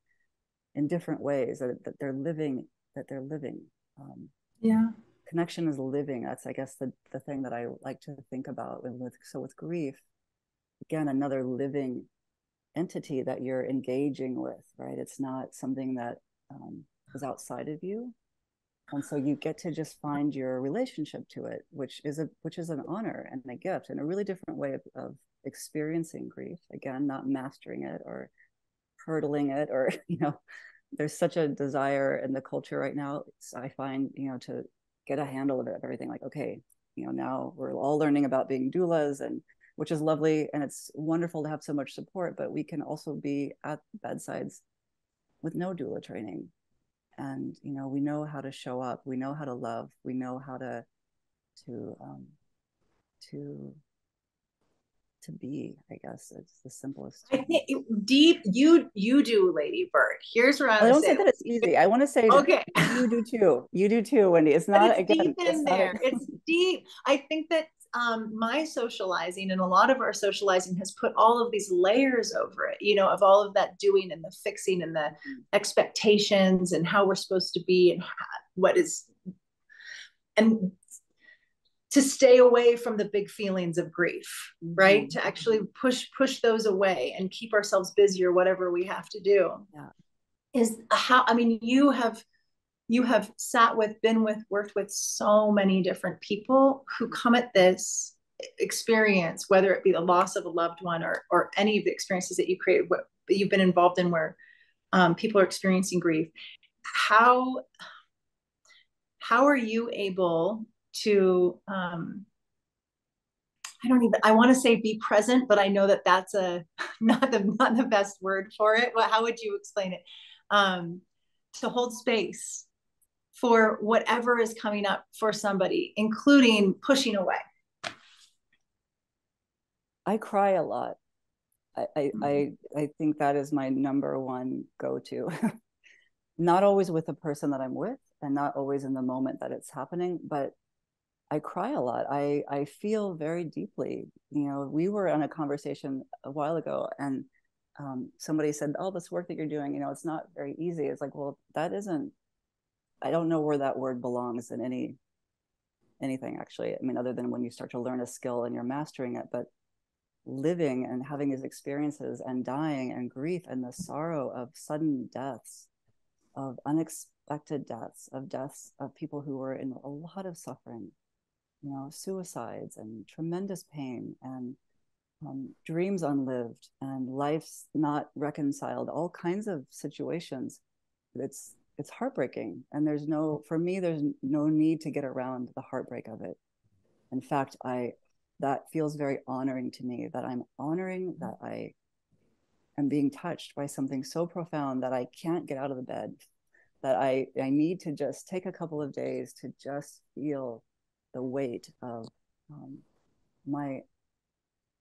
in different ways that, that they're living, that they're living. Um, Yeah. connection is living that's i guess the, the thing that i like to think about with, with so with grief again another living entity that you're engaging with right it's not something that um, is outside of you and so you get to just find your relationship to it which is a which is an honor and a gift and a really different way of, of experiencing grief. Again not mastering it or hurdling it or you know there's such a desire in the culture right now. I find you know to get a handle of it, everything like okay you know now we're all learning about being doulas and which is lovely and it's wonderful to have so much support but we can also be at bedsides with no doula training and you know we know how to show up we know how to love we know how to to um to to be i guess it's the simplest I think deep you you do Ladybird. Here's what I i don't say. that it's easy i want to say Okay. you do too you do too wendy it's not it's again deep it's in not a- there. It's deep. I think that um, my socializing and a lot of our socializing has put all of these layers over it, you know, of all of that doing and the fixing and the Mm. expectations and how we're supposed to be and how, what is, and to stay away from the big feelings of grief, right? Mhm. To actually push push those away and keep ourselves busy or whatever we have to do. Yeah. Is how I mean, you have you have sat with, been with, worked with so many different people who come at this experience, whether it be the loss of a loved one or or any of the experiences that you created, what you've been involved in, where um, people are experiencing grief. How how are you able to? Um, I don't even. I want to say be present, but I know that that's a not the not the best word for it. Well, how would you explain it? Um, to hold space for whatever is coming up for somebody, including pushing away. I cry a lot. I I I, I think that is my number one go-to. not always with the person that I'm with and not always in the moment that it's happening, but I cry a lot. I I feel very deeply. You know, we were on a conversation a while ago and um, somebody said, "Oh, this work that you're doing, you know, it's not very easy." It's like, well, that isn't. I don't know where that word belongs in any anything actually. I mean, other than when you start to learn a skill and you're mastering it, but living and having these experiences and dying and grief and the sorrow of sudden deaths, of unexpected deaths, of deaths of people who were in a lot of suffering, you know, suicides and tremendous pain and um, dreams unlived and life's not reconciled, all kinds of situations. It's it's heartbreaking, and there's no for me. There's no need to get around the heartbreak of it. In fact, I that feels very honoring to me that I'm honoring that I am being touched by something so profound that I can't get out of the bed, that I, I need to just take a couple of days to just feel the weight of um, my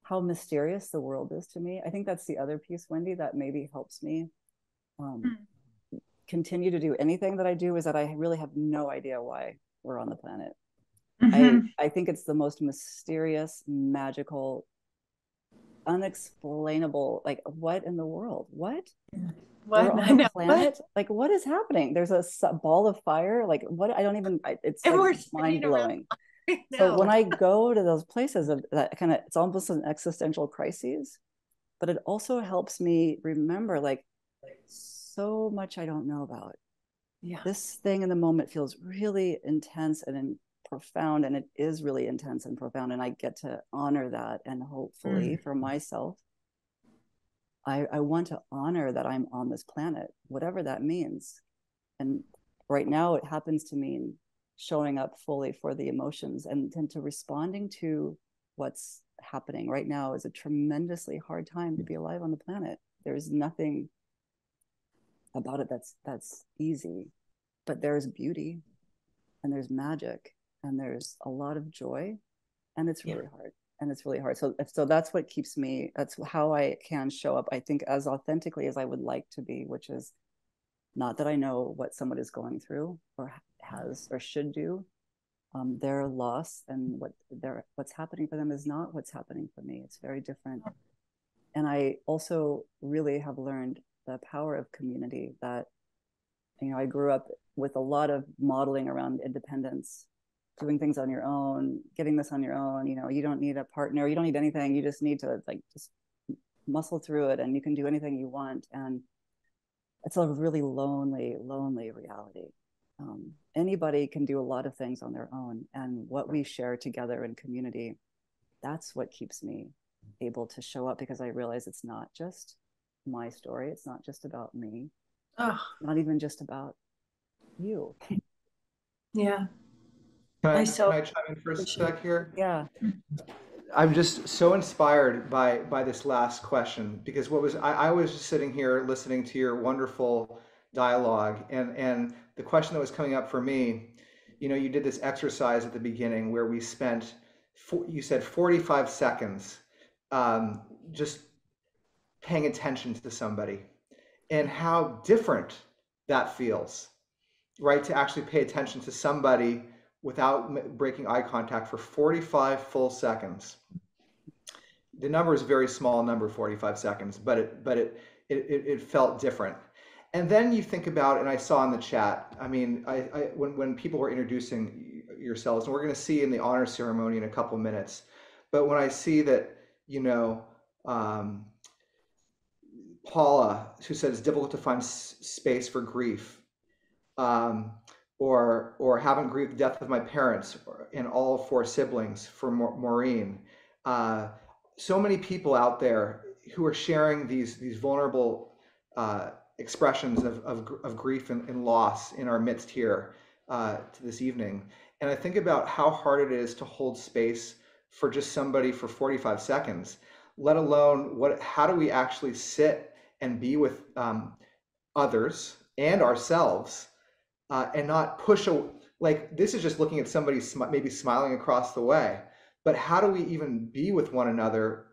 how mysterious the world is to me. I think that's the other piece, Wendy, that maybe helps me um, mm. Continue to do anything that I do is that I really have no idea why we're on the planet. Mm-hmm. I, I think it's the most mysterious, magical, unexplainable. Like, what in the world? What? What? We're on a planet? What? Like, what is happening? There's a ball of fire. Like, what? I don't even. It's like mind blowing. So when I go to those places of that kind of, it's almost an existential crisis, but it also helps me remember like so much I don't know about. Yeah. This thing in the moment feels really intense and in, profound, and it is really intense and profound, and I get to honor that, and hopefully mm. for myself, I, I want to honor that I'm on this planet, whatever that means. And right now, it happens to mean showing up fully for the emotions and, and to responding to what's happening right now is a tremendously hard time to be alive on the planet. There's nothing about it that's that's easy, but there's beauty and there's magic and there's a lot of joy and it's really yeah. hard. and it's really hard. So so that's what keeps me. That's how I can show up. I think as authentically as I would like to be, which is not that I know what someone is going through or has or should do. Um, their loss and what their what's happening for them is not what's happening for me. It's very different. And I also really have learned the power of community that you know i grew up with a lot of modeling around independence doing things on your own getting this on your own you know you don't need a partner you don't need anything you just need to like just muscle through it and you can do anything you want. And it's a really lonely lonely reality. Um, anybody can do a lot of things on their own and what we share together in community that's what keeps me able to show up because i realize it's not just my story it's not just about me Oh, not even just about you. yeah. Can I, I so- can I chime in for a sec here? Yeah. I'm just so inspired by by this last question because what was I, I was just sitting here listening to your wonderful dialogue and and the question that was coming up for me, you know, you did this exercise at the beginning where we spent, four, you said 45 seconds, um, just paying attention to somebody, and how different that feels, right? To actually pay attention to somebody without breaking eye contact for 45 full seconds. The number is a very small number, 45 seconds, but it but it it, it, it felt different. And then you think about, and I saw in the chat, I mean, I, I when, when people were introducing yourselves, and we're going to see in the honor ceremony in a couple minutes, but when I see that, you know, um, Paula, who said it's difficult to find s- space for grief, um, or or haven't grieved the death of my parents or- and all four siblings for Mau- Maureen. Uh, so many people out there who are sharing these these vulnerable uh, expressions of, of, of grief and, and loss in our midst here uh, to this evening. And I think about how hard it is to hold space for just somebody for 45 seconds, let alone what how do we actually sit and be with um, others and ourselves uh, and not push a like this is just looking at somebody smi- maybe smiling across the way but how do we even be with one another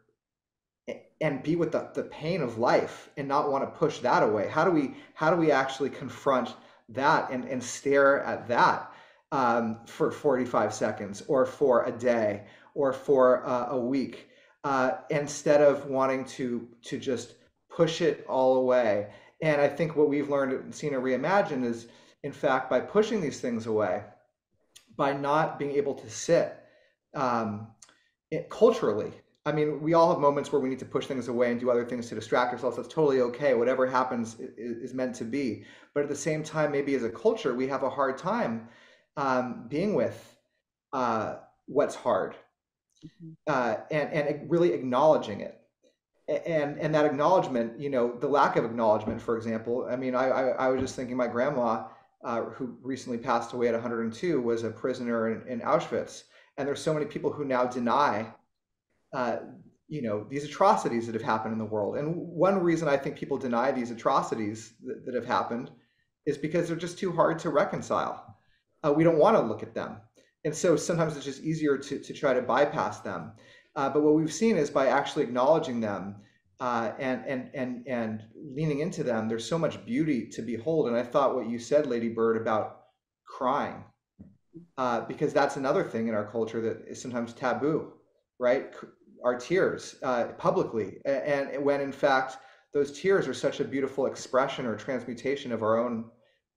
and be with the, the pain of life and not want to push that away? How do we how do we actually confront that and, and stare at that um, for 45 seconds or for a day or for uh, a week uh, instead of wanting to to just push it all away and i think what we've learned at Cena reimagine is in fact, by pushing these things away, by not being able to sit um, it, culturally, I mean, we all have moments where we need to push things away and do other things to distract ourselves. That's totally okay. Whatever happens is, is meant to be. But at the same time, maybe as a culture, we have a hard time um, being with uh, what's hard Mhm. uh, and, and really acknowledging it and and that acknowledgement you know the lack of acknowledgement for example i mean i i, I was just thinking my grandma uh, who recently passed away at 102 was a prisoner in, in auschwitz. And there's so many people who now deny uh, you know these atrocities that have happened in the world. And one reason i think people deny these atrocities that, that have happened is because they're just too hard to reconcile. Uh, we don't want to look at them. And so sometimes it's just easier to, to try to bypass them uh, but what we've seen is by actually acknowledging them uh, and and and and leaning into them, there's so much beauty to behold. And I thought what you said, Ladybird, about crying, uh, because that's another thing in our culture that is sometimes taboo, right? Our tears uh, publicly, and when in fact those tears are such a beautiful expression or transmutation of our own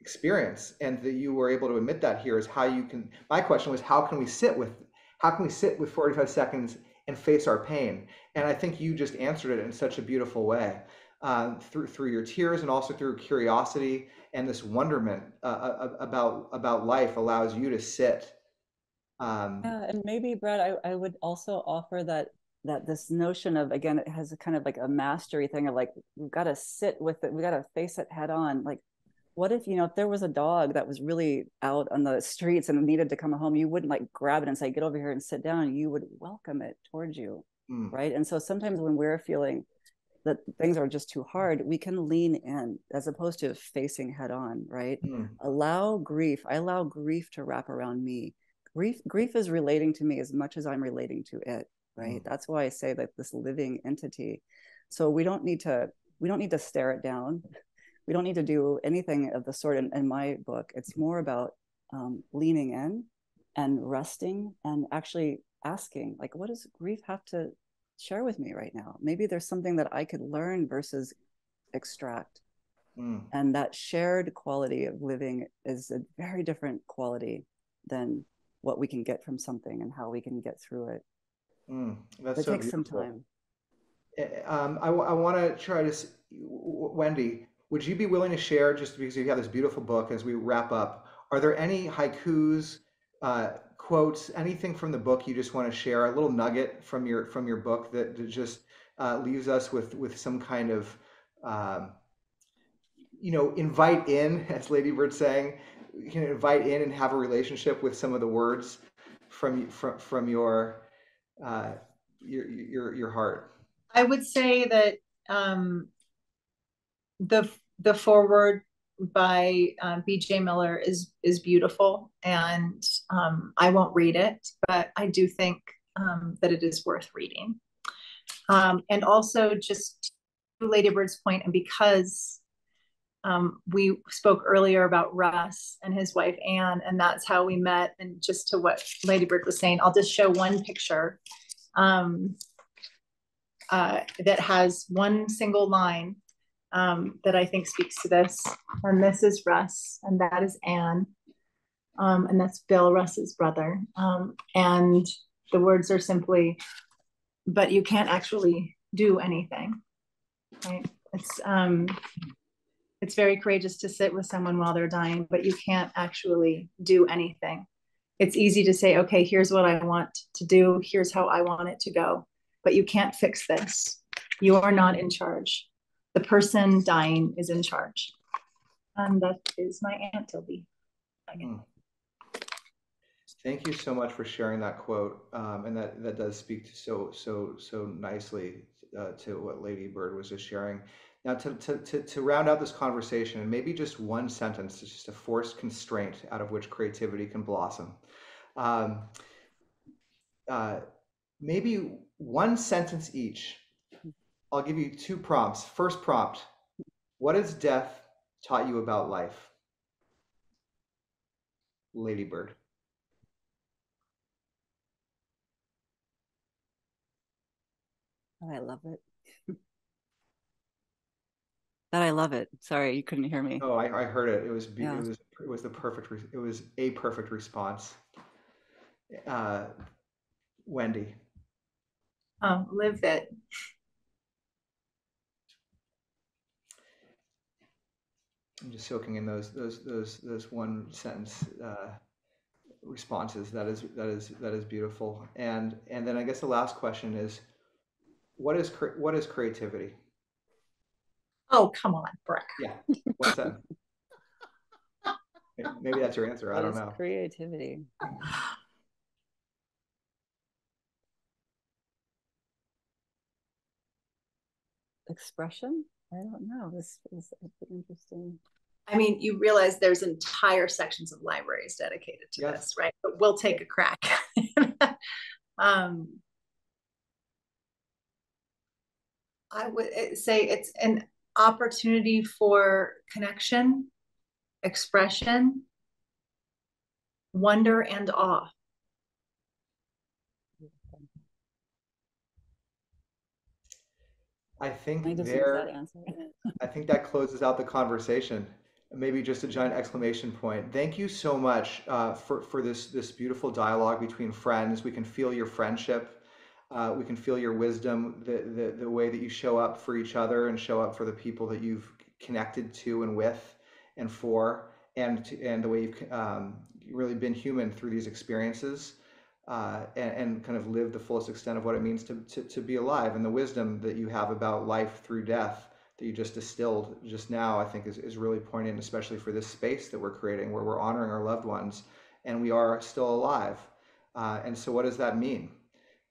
experience, and that you were able to admit that here is how you can. My question was, how can we sit with, how can we sit with 45 seconds and face our pain? And I think you just answered it in such a beautiful way uh, through through your tears and also through curiosity and this wonderment uh, uh, about about life allows you to sit. Um, Yeah, and maybe Brad, I, I would also offer that that this notion of again, it has a kind of like a mastery thing of like we've got to sit with it, we got to face it head on. Like, what if you know if there was a dog that was really out on the streets and needed to come home, you wouldn't like grab it and say, "Get over here and sit down." You would welcome it towards you, mm, right? And so sometimes when we're feeling that things are just too hard, we can lean in as opposed to facing head on, right? mm, allow grief i allow grief to wrap around me grief grief is relating to me as much as i'm relating to it right? That's why I say that this living entity. So we don't need to we don't need to stare it down. We don't need to do anything of the sort in, in my book. It's more about um, leaning in and resting and actually asking, like, what does grief have to share with me right now? Maybe there's something that I could learn versus extract. Mm. And that shared quality of living is a very different quality than what we can get from something and how we can get through it. Mm. But That's it so takes some time. Eh, Um, I, want to try to, Wendy, would you be willing to share, just because you have this beautiful book as we wrap up, are there any haikus, uh, quotes, anything from the book you just want to share, a little nugget from your from your book that, that just uh, leaves us with with some kind of, um, you know, invite in, as Ladybird saying, you can invite in and have a relationship with some of the words from from from your uh, your your your heart. I would say that um, the the foreword by uh, B.J. Miller is is beautiful, and um, I won't read it, but I do think um, that it is worth reading. Um, and also, just to Ladybird's point, and because um, we spoke earlier about Russ and his wife Anne, and that's how we met. And just to what Ladybird was saying, I'll just show one picture. Um, uh, that has one single line um, that I think speaks to this. And this is Russ, and that is Anne. Um, and that's Bill Russ's brother. Um, and the words are simply, but you can't actually do anything. Right? It's um, it's very courageous to sit with someone while they're dying, but you can't actually do anything. It's easy to say, okay, here's what I want to do, here's how I want it to go but you can't fix this. You are not in charge. The person dying is in charge. And that is my Aunt Tilby. Mm. Thank you so much for sharing that quote, um, and that that does speak to so so so nicely uh, to what Ladybird was just sharing. Now, to, to to to round out this conversation, and maybe just one sentence, it's just a forced constraint out of which creativity can blossom. Um, uh, maybe one sentence each. I'll give you two prompts. First prompt: What has death taught you about life? Ladybird. Oh, I love it. that I love it. Sorry, you couldn't hear me. Oh, I, I heard it. It was be- Yeah. it was it was the perfect re- it was a perfect response. Uh, Wendy. Oh, live it. I'm just soaking in those those those those one sentence uh, responses. That is that is that is beautiful. And and then I guess the last question is, what is cre- what is creativity? Oh, come on, Brooke. Yeah, what's that? Maybe that's your answer. I don't is know. creativity. Expression? I don't know. This is interesting. I mean, you realize there's entire sections of libraries dedicated to Yes. this, right? But we'll take a crack. um, I would eh, say it's an opportunity for connection, expression, wonder, and awe. I think I there. that. I think that closes out the conversation. Maybe just a giant exclamation point. Thank you so much uh, for for this this beautiful dialogue between friends. We can feel your friendship. Uh, we can feel your wisdom, the, the the way that you show up for each other and show up for the people that you've connected to and with and for, and to, and the way you've um, really been human through these experiences. Uh, and, and kind of live the fullest extent of what it means to, to, to be alive and the wisdom that you have about life through death that you just distilled just now, I think is, is really poignant, especially for this space that we're creating where we're honoring our loved ones and we are still alive. Uh, and so, what does that mean?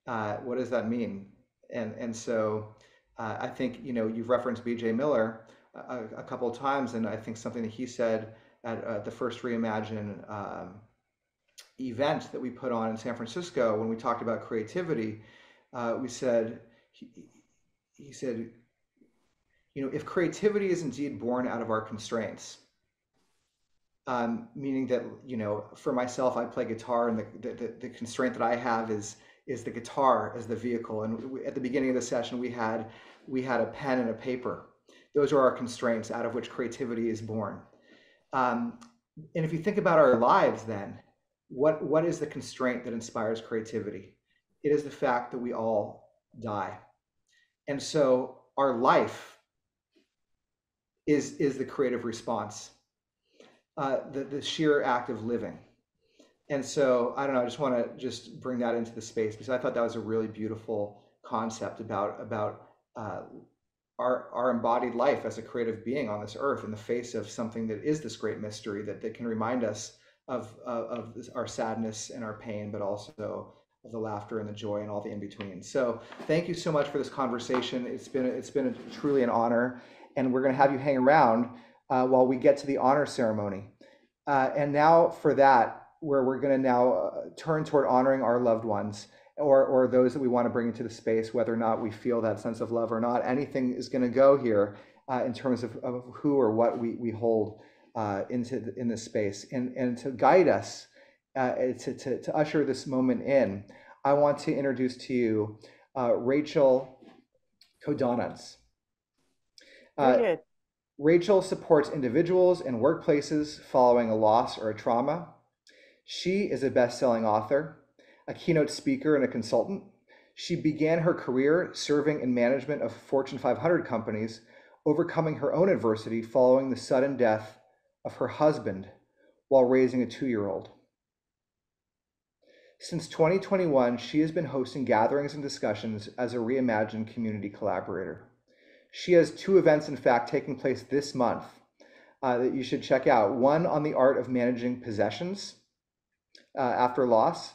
Uh, what does that mean? And, and so, uh, I think, you know, you've referenced BJ Miller a, a couple of times, and I think something that he said at the first Reimagine um, event that we put on in San Francisco when we talked about creativity uh, we said, he, he said, you know, if creativity is indeed born out of our constraints, um, meaning that you know, for myself, I play guitar, and the, the the constraint that I have is is the guitar as the vehicle. And we, at the beginning of the session, we had we had a pen and a paper. Those are our constraints out of which creativity is born. Um, and if you think about our lives, then what what is the constraint that inspires creativity? It is the fact that we all die, and so our life is is the creative response uh, the, the sheer act of living. And so I don't know, I just want to just bring that into the space because I thought that was a really beautiful concept about about uh, our our embodied life as a creative being on this earth in the face of something that is this great mystery that, that can remind us of uh, of our sadness and our pain, but also of the laughter and the joy and all the in between. So thank you so much for this conversation. It's been it's been a, truly an honor, and we're going to have you hang around uh, while we get to the honor ceremony. Uh, and now for that, where we're going to now uh, turn toward honoring our loved ones or, or those that we want to bring into the space, whether or not we feel that sense of love or not, anything is going to go here uh, in terms of, of who or what we, we hold uh, into the, in this space. And, and to guide us, uh, to, to, to usher this moment in, I want to introduce to you Rachel Kodanaz. Uh, Rachel supports individuals and workplaces following a loss or a trauma. She is a best selling author, a keynote speaker, and a consultant. She began her career serving in management of Fortune 500 companies, overcoming her own adversity following the sudden death of her husband while raising a two year old. Since 2021, she has been hosting gatherings and discussions as a reimagined community collaborator. She has two events, in fact, taking place this month uh, that you should check out. One on the art of managing possessions uh, after loss,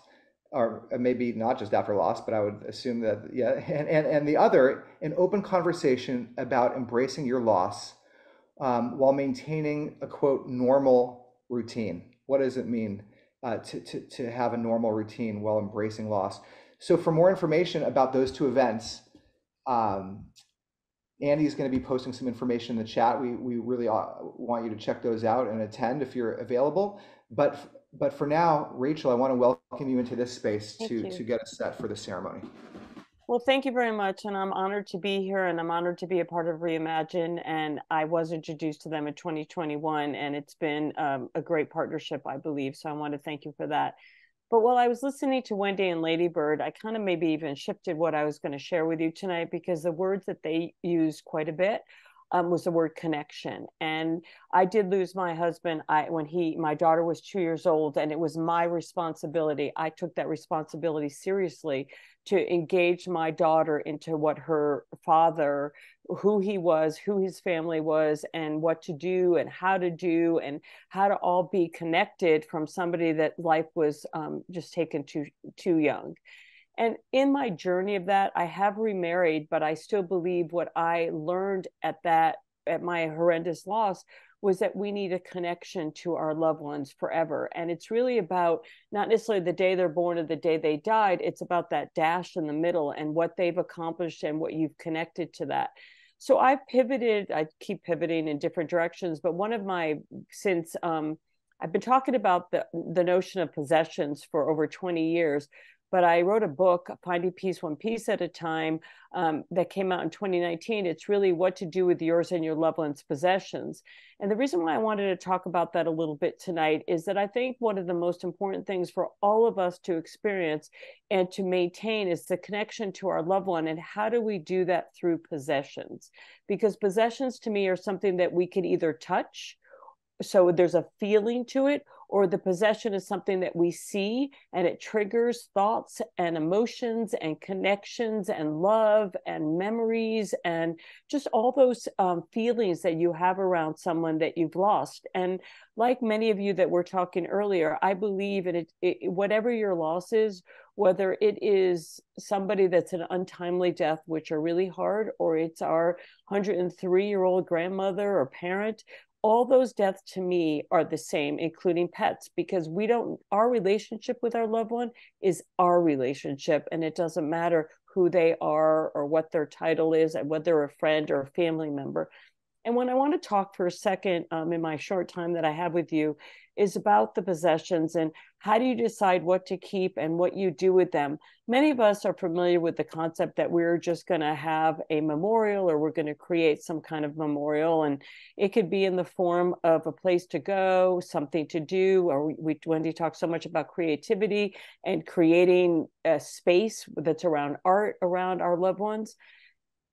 or maybe not just after loss, but I would assume that, yeah. And, and, and the other, an open conversation about embracing your loss um, while maintaining a quote, normal routine. What does it mean uh, to, to, to have a normal routine while embracing loss? So, for more information about those two events, um, is going to be posting some information in the chat. We, we really uh, want you to check those out and attend if you're available. But, but for now, Rachel, I want to welcome you into this space to, to get us set for the ceremony. Well, thank you very much. And I'm honored to be here and I'm honored to be a part of Reimagine. And I was introduced to them in 2021 and it's been um, a great partnership, I believe. So I want to thank you for that. But while I was listening to Wendy and Ladybird, I kind of maybe even shifted what I was going to share with you tonight because the words that they use quite a bit um, was the word connection. And I did lose my husband I, when he, my daughter was two years old, and it was my responsibility. I took that responsibility seriously to engage my daughter into what her father, who he was, who his family was, and what to do and how to do, and how to all be connected from somebody that life was um, just taken too too young. And in my journey of that, I have remarried, but I still believe what I learned at that, at my horrendous loss, was that we need a connection to our loved ones forever. And it's really about not necessarily the day they're born or the day they died, it's about that dash in the middle and what they've accomplished and what you've connected to that. So I've pivoted, I keep pivoting in different directions, but one of my, since, um, I've been talking about the, the notion of possessions for over 20 years, but I wrote a book, Finding Peace One Piece at a Time, um, that came out in 2019. It's really what to do with yours and your loved ones' possessions. And the reason why I wanted to talk about that a little bit tonight is that I think one of the most important things for all of us to experience and to maintain is the connection to our loved one. And how do we do that through possessions? Because possessions to me are something that we can either touch so there's a feeling to it or the possession is something that we see and it triggers thoughts and emotions and connections and love and memories and just all those um, feelings that you have around someone that you've lost. And like many of you that were talking earlier i believe in it, it whatever your loss is whether it is somebody that's an untimely death which are really hard or it's our 103 year old grandmother or parent all those deaths to me are the same, including pets, because we don't, our relationship with our loved one is our relationship. And it doesn't matter who they are or what their title is and whether a friend or a family member. And when I want to talk for a second um, in my short time that I have with you is about the possessions and how do you decide what to keep and what you do with them. Many of us are familiar with the concept that we're just going to have a memorial or we're going to create some kind of memorial. And it could be in the form of a place to go, something to do, or we, Wendy talks so much about creativity and creating a space that's around art around our loved ones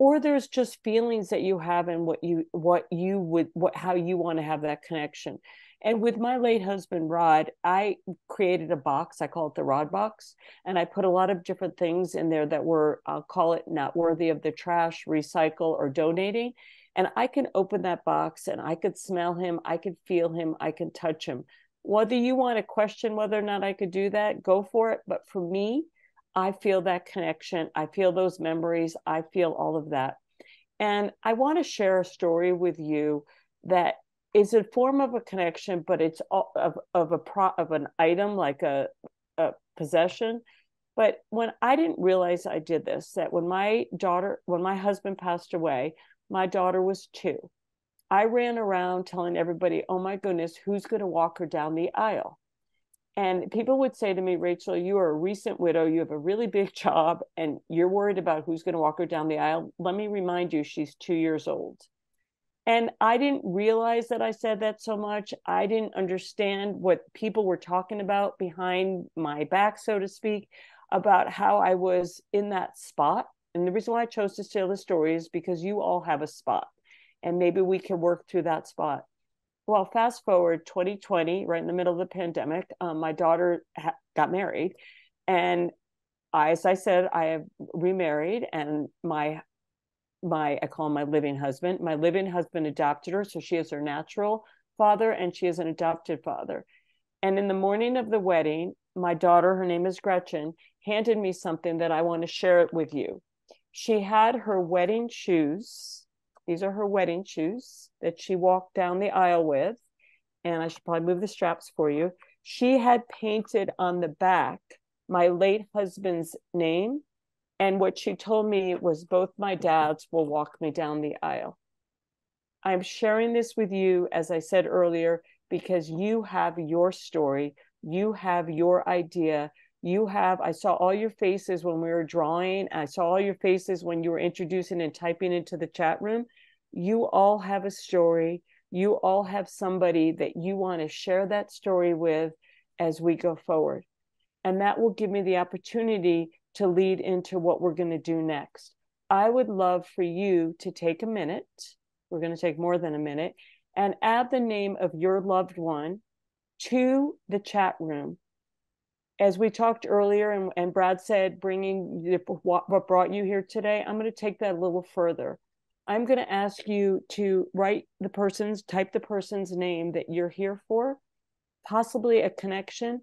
or there's just feelings that you have and what you what you would what how you want to have that connection and with my late husband rod i created a box i call it the rod box and i put a lot of different things in there that were i'll call it not worthy of the trash recycle or donating and i can open that box and i could smell him i could feel him i can touch him whether you want to question whether or not i could do that go for it but for me I feel that connection. I feel those memories. I feel all of that. And I want to share a story with you that is a form of a connection, but it's of, of a pro of an item like a, a possession. But when I didn't realize I did this, that when my daughter, when my husband passed away, my daughter was two. I ran around telling everybody, oh my goodness, who's going to walk her down the aisle? And people would say to me, Rachel, you are a recent widow. You have a really big job and you're worried about who's going to walk her down the aisle. Let me remind you, she's two years old. And I didn't realize that I said that so much. I didn't understand what people were talking about behind my back, so to speak, about how I was in that spot. And the reason why I chose to tell the story is because you all have a spot. And maybe we can work through that spot well, fast forward 2020, right in the middle of the pandemic, um, my daughter ha- got married, and I, as I said, I have remarried, and my my I call him my living husband. My living husband adopted her, so she is her natural father, and she is an adopted father. And in the morning of the wedding, my daughter, her name is Gretchen, handed me something that I want to share it with you. She had her wedding shoes these are her wedding shoes that she walked down the aisle with. And I should probably move the straps for you. She had painted on the back my late husband's name. And what she told me was both my dads will walk me down the aisle. I'm sharing this with you, as I said earlier, because you have your story, you have your idea, you have i saw all your faces when we were drawing i saw all your faces when you were introducing and typing into the chat room. You all have a story. You all have somebody that you want to share that story with as we go forward. And that will give me the opportunity to lead into what we're going to do next. I would love for you to take a minute we're going to take more than a minute and add the name of your loved one to the chat room. As we talked earlier and, and brad said bringing the, what, what brought you here today i'm going to take that a little further. I'm going to ask you to write the person's type the person's name that you're here for possibly a connection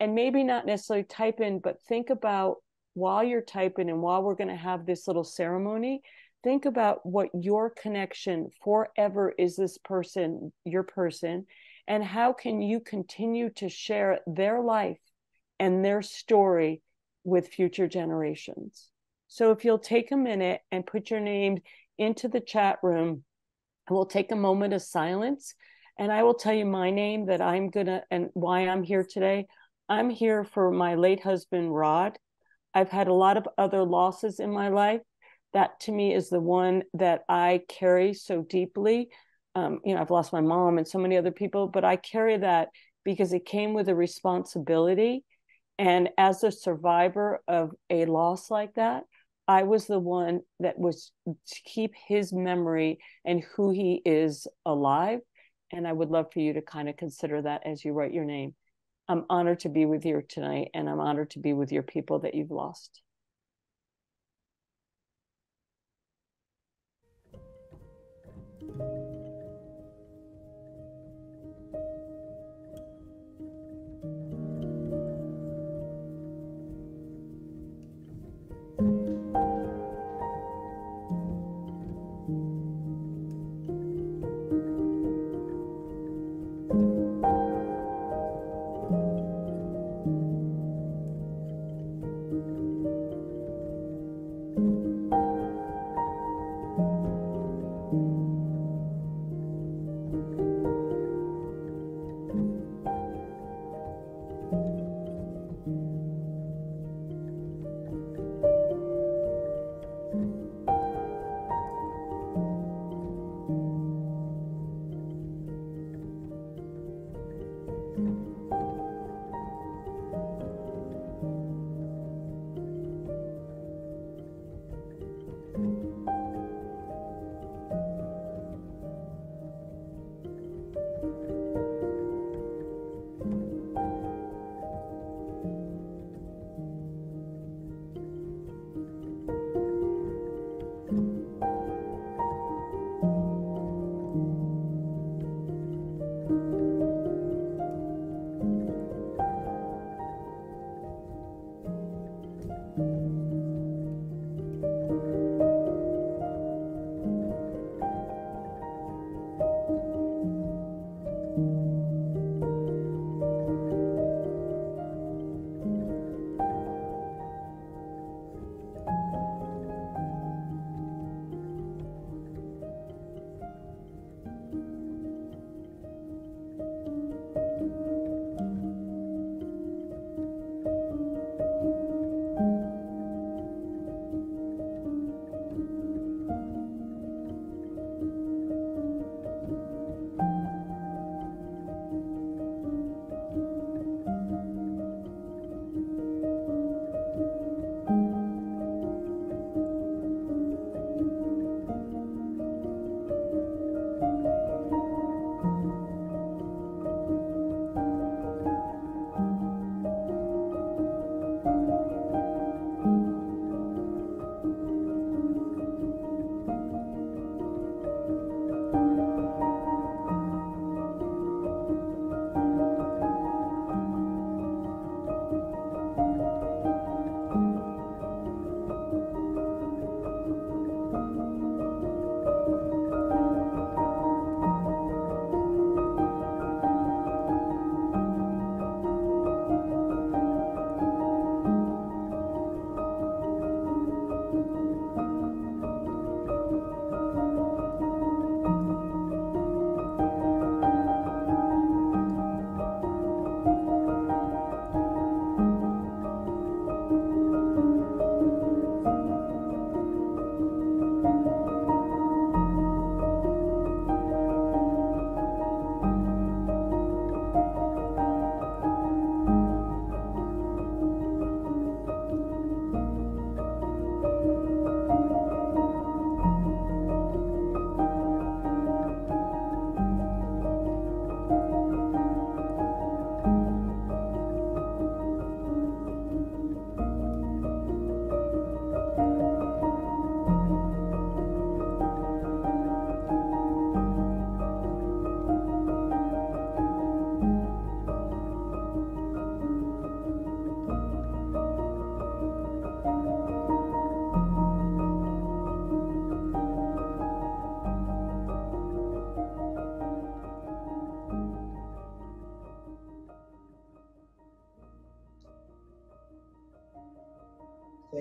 and maybe not necessarily type in but think about while you're typing and while we're going to have this little ceremony think about what your connection forever is this person your person and how can you continue to share their life and their story with future generations. So if you'll take a minute and put your name into the chat room, we'll take a moment of silence and I will tell you my name that I'm gonna and why I'm here today. I'm here for my late husband, Rod. I've had a lot of other losses in my life. That to me is the one that I carry so deeply. Um, you know, I've lost my mom and so many other people, but I carry that because it came with a responsibility and as a survivor of a loss like that, I was the one that was to keep his memory and who he is alive. And I would love for you to kind of consider that as you write your name. I'm honored to be with you tonight, and I'm honored to be with your people that you've lost.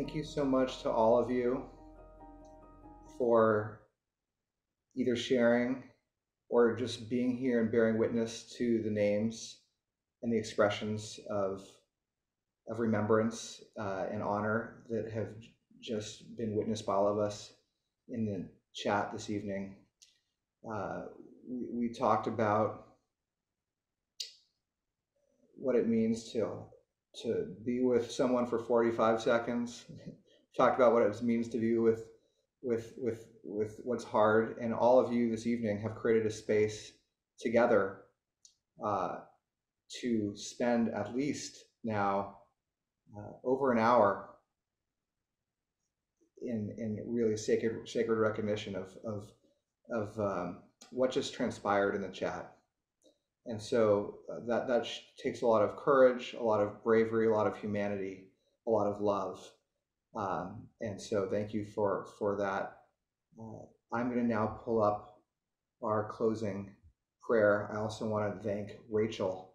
Thank you so much to all of you for either sharing or just being here and bearing witness to the names and the expressions of of remembrance uh, and honor that have just been witnessed by all of us in the chat this evening. Uh, we, we talked about what it means to to be with someone for 45 seconds talked about what it means to be with with with with what's hard. And all of you this evening have created a space together uh, to spend at least now uh, over an hour in in really sacred sacred recognition of of of um, what just transpired in the chat and so uh, that that takes a lot of courage, a lot of bravery, a lot of humanity, a lot of love. Um, and so thank you for for that. Uh, I'm going to now pull up our closing prayer. I also want to thank Rachel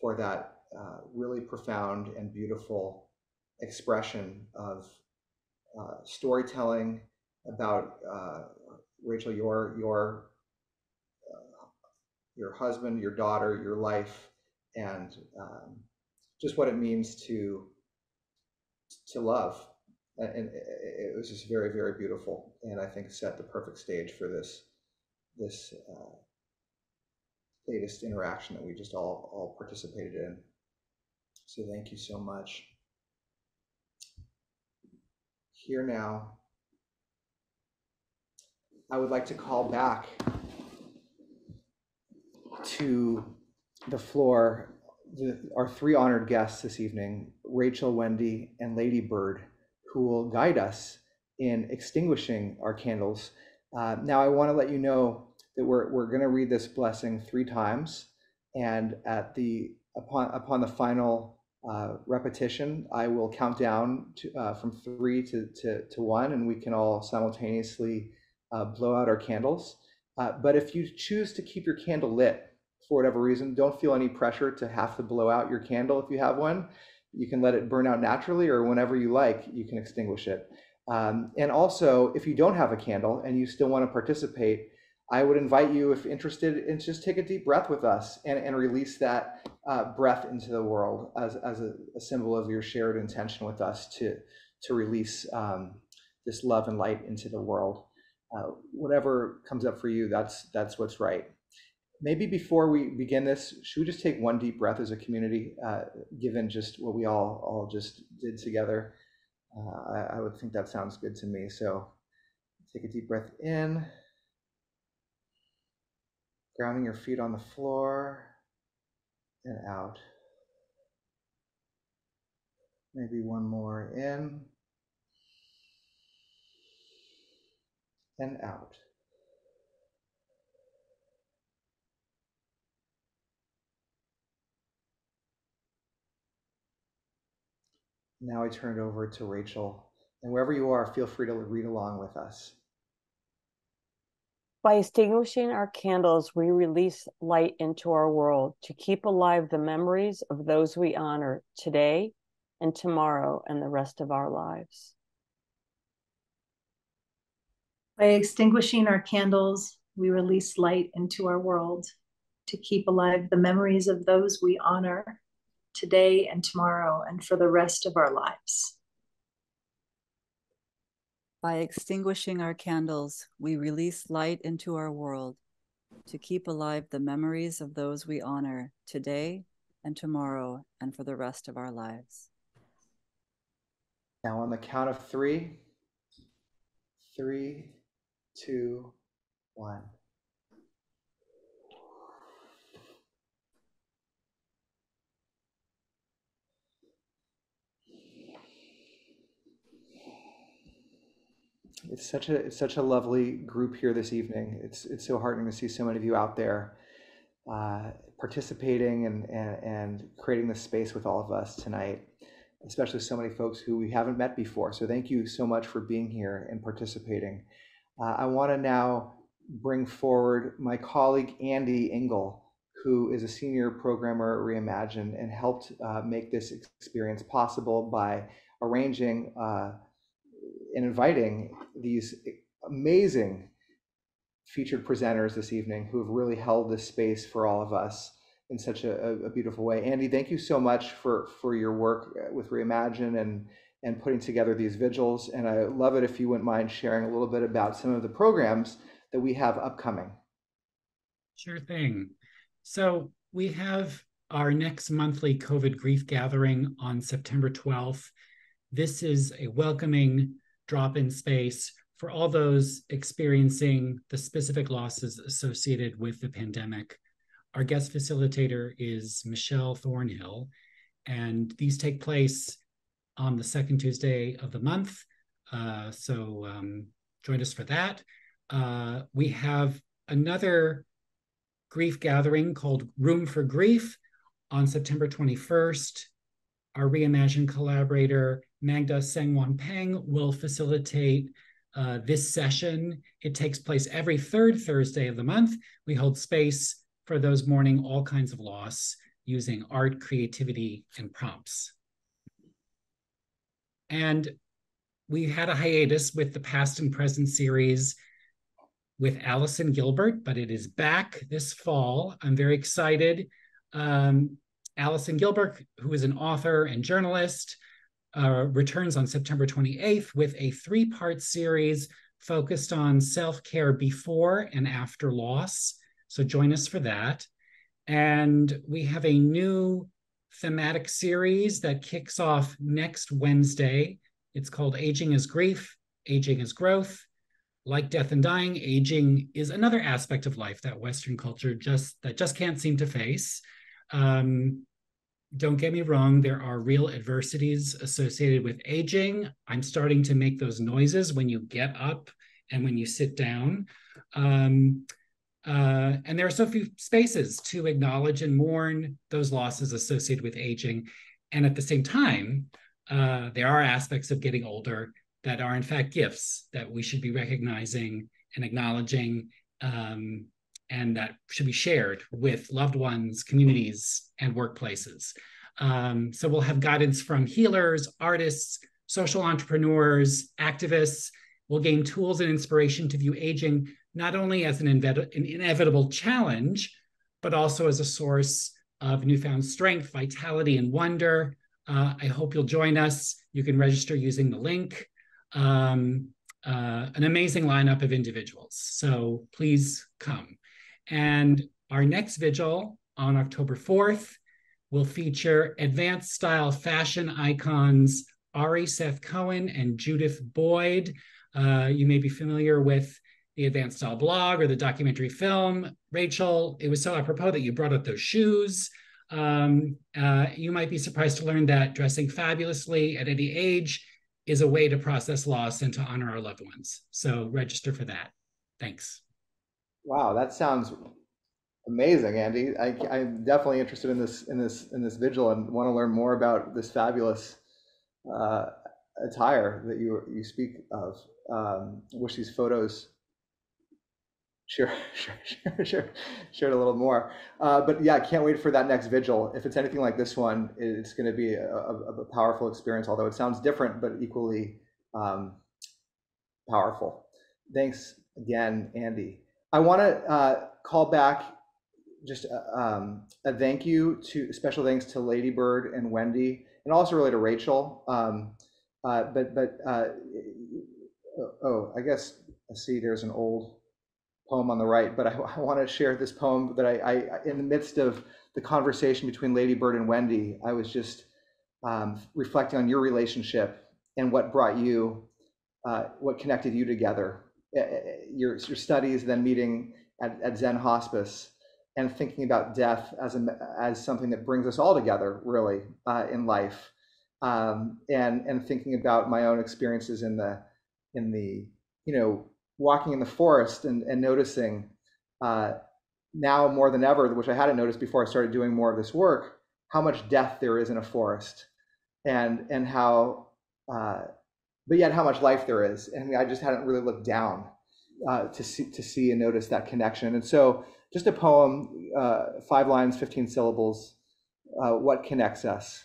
for that uh, really profound and beautiful expression of uh, storytelling about uh, Rachel, your your your husband, your daughter, your life, and um, just what it means to to love. And it was just very, very beautiful, and I think set the perfect stage for this this uh, latest interaction that we just all all participated in. So thank you so much. Here now, I would like to call back to the floor the, our three honored guests this evening, Rachel, Wendy, and Ladybird, who will guide us in extinguishing our candles. Uh, now, I want to let you know that we're, we're going to read this blessing three times, and at the upon upon the final uh, repetition, I will count down to, uh, from three to, to, to one, and we can all simultaneously uh, blow out our candles. Uh, but if you choose to keep your candle lit for whatever reason, don't feel any pressure to have to blow out your candle if you have one. You can let it burn out naturally, or whenever you like, you can extinguish it. Um, and also, if you don't have a candle and you still want to participate, I would invite you, if interested, and just take a deep breath with us and, and release that uh, breath into the world as, as a, a, symbol of your shared intention with us to, to release um, this love and light into the world. Uh, whatever comes up for you, that's, that's what's right. Maybe before we begin this, should we just take one deep breath as a community, uh, given just what we all, all just did together? Uh, I, I would think that sounds good to me. So take a deep breath in grounding your feet on the floor and out. Maybe one more in and out. Now I turn it over to Rachel. And wherever you are, feel free to read along with us. By extinguishing our candles, we release light into our world to keep alive the memories of those we honor today and tomorrow and the rest of our lives. By extinguishing our candles, we release light into our world to keep alive the memories of those we honor today and tomorrow and for the rest of our lives. By extinguishing our candles, we release light into our world to keep alive the memories of those we honor today and tomorrow and for the rest of our lives. Now, on the count of three, three, two, one. It's such a it's such a lovely group here this evening. It's it's so heartening to see so many of you out there uh, participating and, and and creating this space with all of us tonight, especially so many folks who we haven't met before. So thank you so much for being here and participating. Uh, I want to now bring forward my colleague Andy Engel, who is a senior programmer at Reimagine and helped uh, make this experience possible by arranging uh, and inviting these amazing featured presenters this evening who have really held this space for all of us in such a, a, beautiful way. Andy, thank you so much for for your work uh, with Reimagine and and putting together these vigils. And I love it if you wouldn't mind sharing a little bit about some of the programs that we have upcoming. Sure thing. So we have our next monthly COVID grief gathering on September 12th. This is a welcoming drop in space for all those experiencing the specific losses associated with the pandemic. Our guest facilitator is Michelle Thornhill, and these take place on the second Tuesday of the month. Uh, so um, join us for that. Uh, we have another grief gathering called Room for Grief on September 21st. Our Reimagine collaborator Magda Sengwan Peng will facilitate uh, this session. It takes place every third Thursday of the month. We hold space for those mourning all kinds of loss using art, creativity, and prompts. And we had a hiatus with the past and present series with Allison Gilbert, but it is back this fall. I'm very excited. Um, Allison Gilbert, who is an author and journalist, uh, returns on September 28th with a three part series focused on self care before and after loss. So join us for that. And we have a new thematic series that kicks off next Wednesday. It's called Aging is Grief, Aging is Growth. Like death and dying, aging is another aspect of life that Western culture just that just can't seem to face. Um, don't get me wrong, there are real adversities associated with aging. I'm starting to make those noises when you get up and when you sit down. Um, uh, and there are so few spaces to acknowledge and mourn those losses associated with aging. And at the same time, uh, there are aspects of getting older that are, in fact, gifts that we should be recognizing and acknowledging um, and that should be shared with loved ones, communities, and workplaces. Um, so we'll have guidance from healers, artists, social entrepreneurs, activists. We'll gain tools and inspiration to view aging not only as an, an inevitable challenge, but also as a source of newfound strength, vitality, and wonder. Uh, I hope you'll join us. You can register using the link. Um, uh, an amazing lineup of individuals. So please come. And our next vigil on October 4th will feature advanced style fashion icons Ari Seth Cohen and Judith Boyd. Uh, you may be familiar with the Advanced Style blog or the documentary film. Rachel, it was so apropos that you brought up those shoes. Um, uh, you might be surprised to learn that dressing fabulously at any age is a way to process loss and to honor our loved ones. So register for that. Thanks. Wow, that sounds amazing, Andy. I, I'm definitely interested in this in this in this vigil and want to learn more about this fabulous uh, attire that you you speak of. Um, wish these photos sure, sure, sure, shared a little more. Uh, but yeah, I can't wait for that next vigil. If it's anything like this one, it's going to be a, a, a, powerful experience, although it sounds different, but equally um, powerful. Thanks again, Andy. I want to uh, call back just a, uh, um, a thank you to special thanks to Ladybird and Wendy, and also really to Rachel. Um, uh, but but uh, oh, I guess I see there's an old poem on the right, but I, I want to share this poem that I, I, in the midst of the conversation between Ladybird and Wendy, I was just um, reflecting on your relationship and what brought you, uh, what connected you together, your, your studies, then meeting at, at Zen Hospice, and thinking about death as a, as something that brings us all together, really, uh, in life, um, and and thinking about my own experiences in the in the you know walking in the forest and, and noticing uh, now more than ever, which I hadn't noticed before I started doing more of this work, how much death there is in a forest, and and how, uh, but yet how much life there is, and I just hadn't really looked down uh, to see to see and notice that connection. And so, just a poem, uh, five lines, fifteen syllables. Uh, what connects us?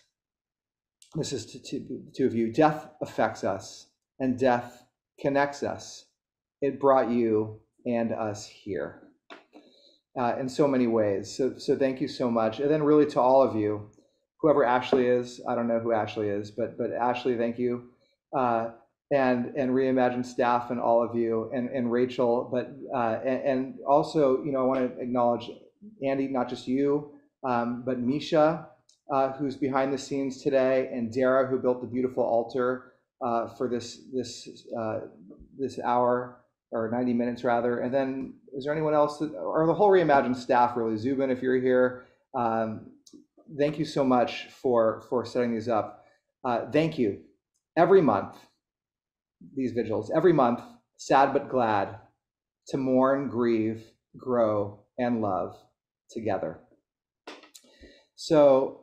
This is to, to two of you. Death affects us, and death connects us it brought you and us here uh, in so many ways. So, so thank you so much. And then really to all of you, whoever Ashley is, I don't know who Ashley is, but, but Ashley, thank you. Uh, and, and Reimagine staff and all of you and, and Rachel, but, uh, and, and, also, you know, I want to acknowledge Andy, not just you, um, but Misha, uh, who's behind the scenes today, and Dara, who built the beautiful altar uh, for this, this, uh, this hour or 90 minutes rather. And then is there anyone else, that, or the whole Reimagine staff really, Zubin, if you're here, um, thank you so much for, for setting these up. Uh, thank you. Every month, these vigils, every month, sad but glad, to mourn, grieve, grow, and love together. So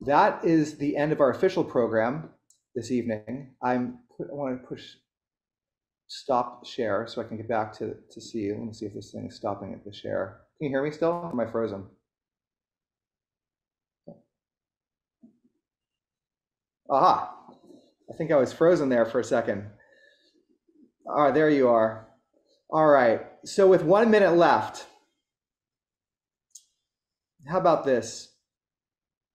that is the end of our official program this evening. I'm, I want to push stop share so I can get back to, to see you. Let me see if this thing is stopping at the share. Can you hear me still? Or am I frozen? Aha, I think I was frozen there for a second. All right, there you are. All right, so with one minute left, how about this?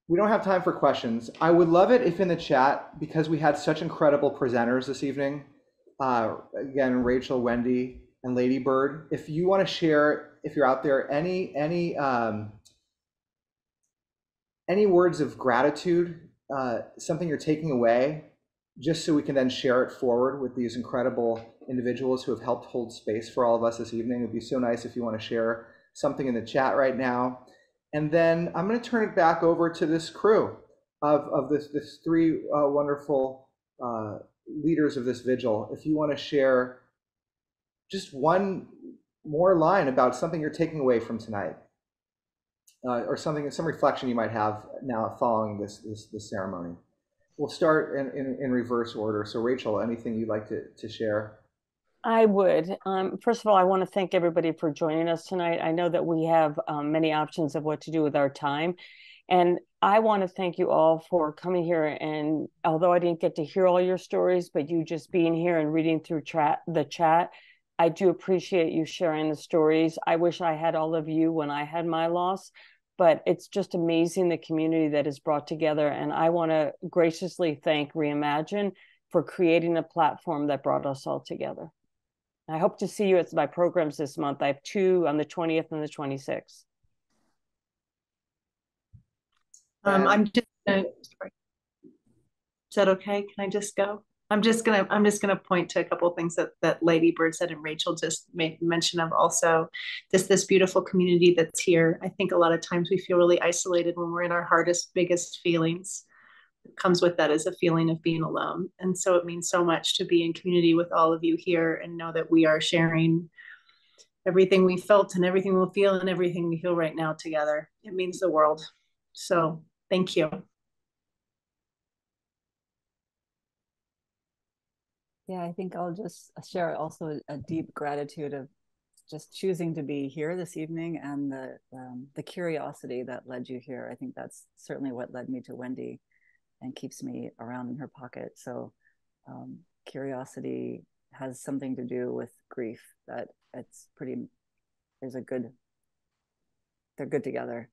We don't have time for questions. I would love it if in the chat, because we had such incredible presenters this evening, uh, again, Rachel, Wendy, and Ladybird. If you want to share, if you're out there, any any um, any words of gratitude, uh, something you're taking away, just so we can then share it forward with these incredible individuals who have helped hold space for all of us this evening. It would be so nice if you want to share something in the chat right now. And then I'm going to turn it back over to this crew of, of this, this three uh, wonderful uh, leaders of this vigil. If you want to share just one more line about something you're taking away from tonight, uh, or something, some reflection you might have now following this this, this ceremony. We'll start in, in, in reverse order. So, Rachel, anything you'd like to, to share? I would. Um, first of all, I want to thank everybody for joining us tonight. I know that we have um, many options of what to do with our time. And I want to thank you all for coming here. And although I didn't get to hear all your stories, but you just being here and reading through chat, the chat, I do appreciate you sharing the stories. I wish I had all of you when I had my loss, but it's just amazing the community that is brought together. And I want to graciously thank Reimagine for creating a platform that brought us all together. I hope to see you at my programs this month. I have two on the 20th and the 26th. Um, I'm just gonna, sorry. Is that okay? Can I just go? I'm just gonna, I'm just gonna point to a couple of things that, that Ladybird said and Rachel just made mention of also. This, this beautiful community that's here. I think a lot of times we feel really isolated when we're in our hardest, biggest feelings. Comes with that is a feeling of being alone. And so it means so much to be in community with all of you here and know that we are sharing everything we felt and everything we'll feel and everything we feel right now together. It means the world. So thank you. Yeah, I think I'll just share also a deep gratitude of just choosing to be here this evening and the um, the curiosity that led you here. I think that's certainly what led me to Wendy and keeps me around in her pocket. So um, curiosity has something to do with grief that it's pretty there's a good they're good together.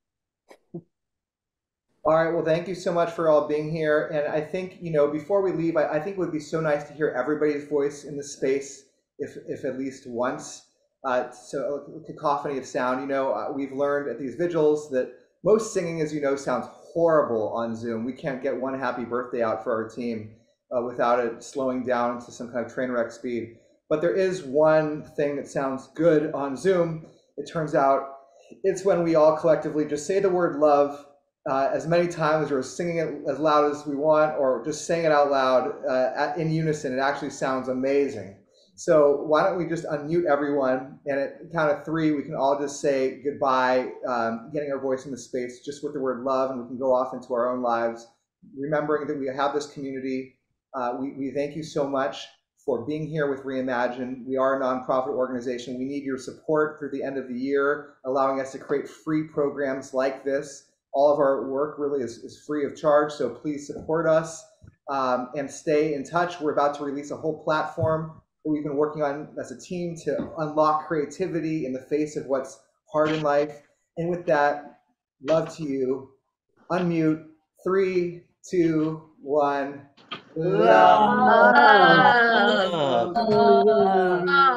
All right. Well, thank you so much for all being here. And I think, you know, before we leave, I, I think it would be so nice to hear everybody's voice in the space, if, if at least once. Uh, so, a cacophony of sound. You know, uh, we've learned at these vigils that most singing, as you know, sounds horrible on Zoom. We can't get one happy birthday out for our team uh, without it slowing down to some kind of train wreck speed. But there is one thing that sounds good on Zoom. It turns out it's when we all collectively just say the word love uh, as many times or singing it as loud as we want or just saying it out loud uh, in unison. It actually sounds amazing. So why don't we just unmute everyone and at count of three, we can all just say goodbye, um, getting our voice in the space just with the word love and we can go off into our own lives, remembering that we have this community. Uh, we, we thank you so much for being here with Reimagine. We are a nonprofit organization. We need your support through the end of the year, allowing us to create free programs like this all of our work really is, is free of charge, so please support us um, and stay in touch. We're about to release a whole platform we've been working on as a team to unlock creativity in the face of what's hard in life. And with that, love to you. Unmute. Three, two, one. Love. love. love. love.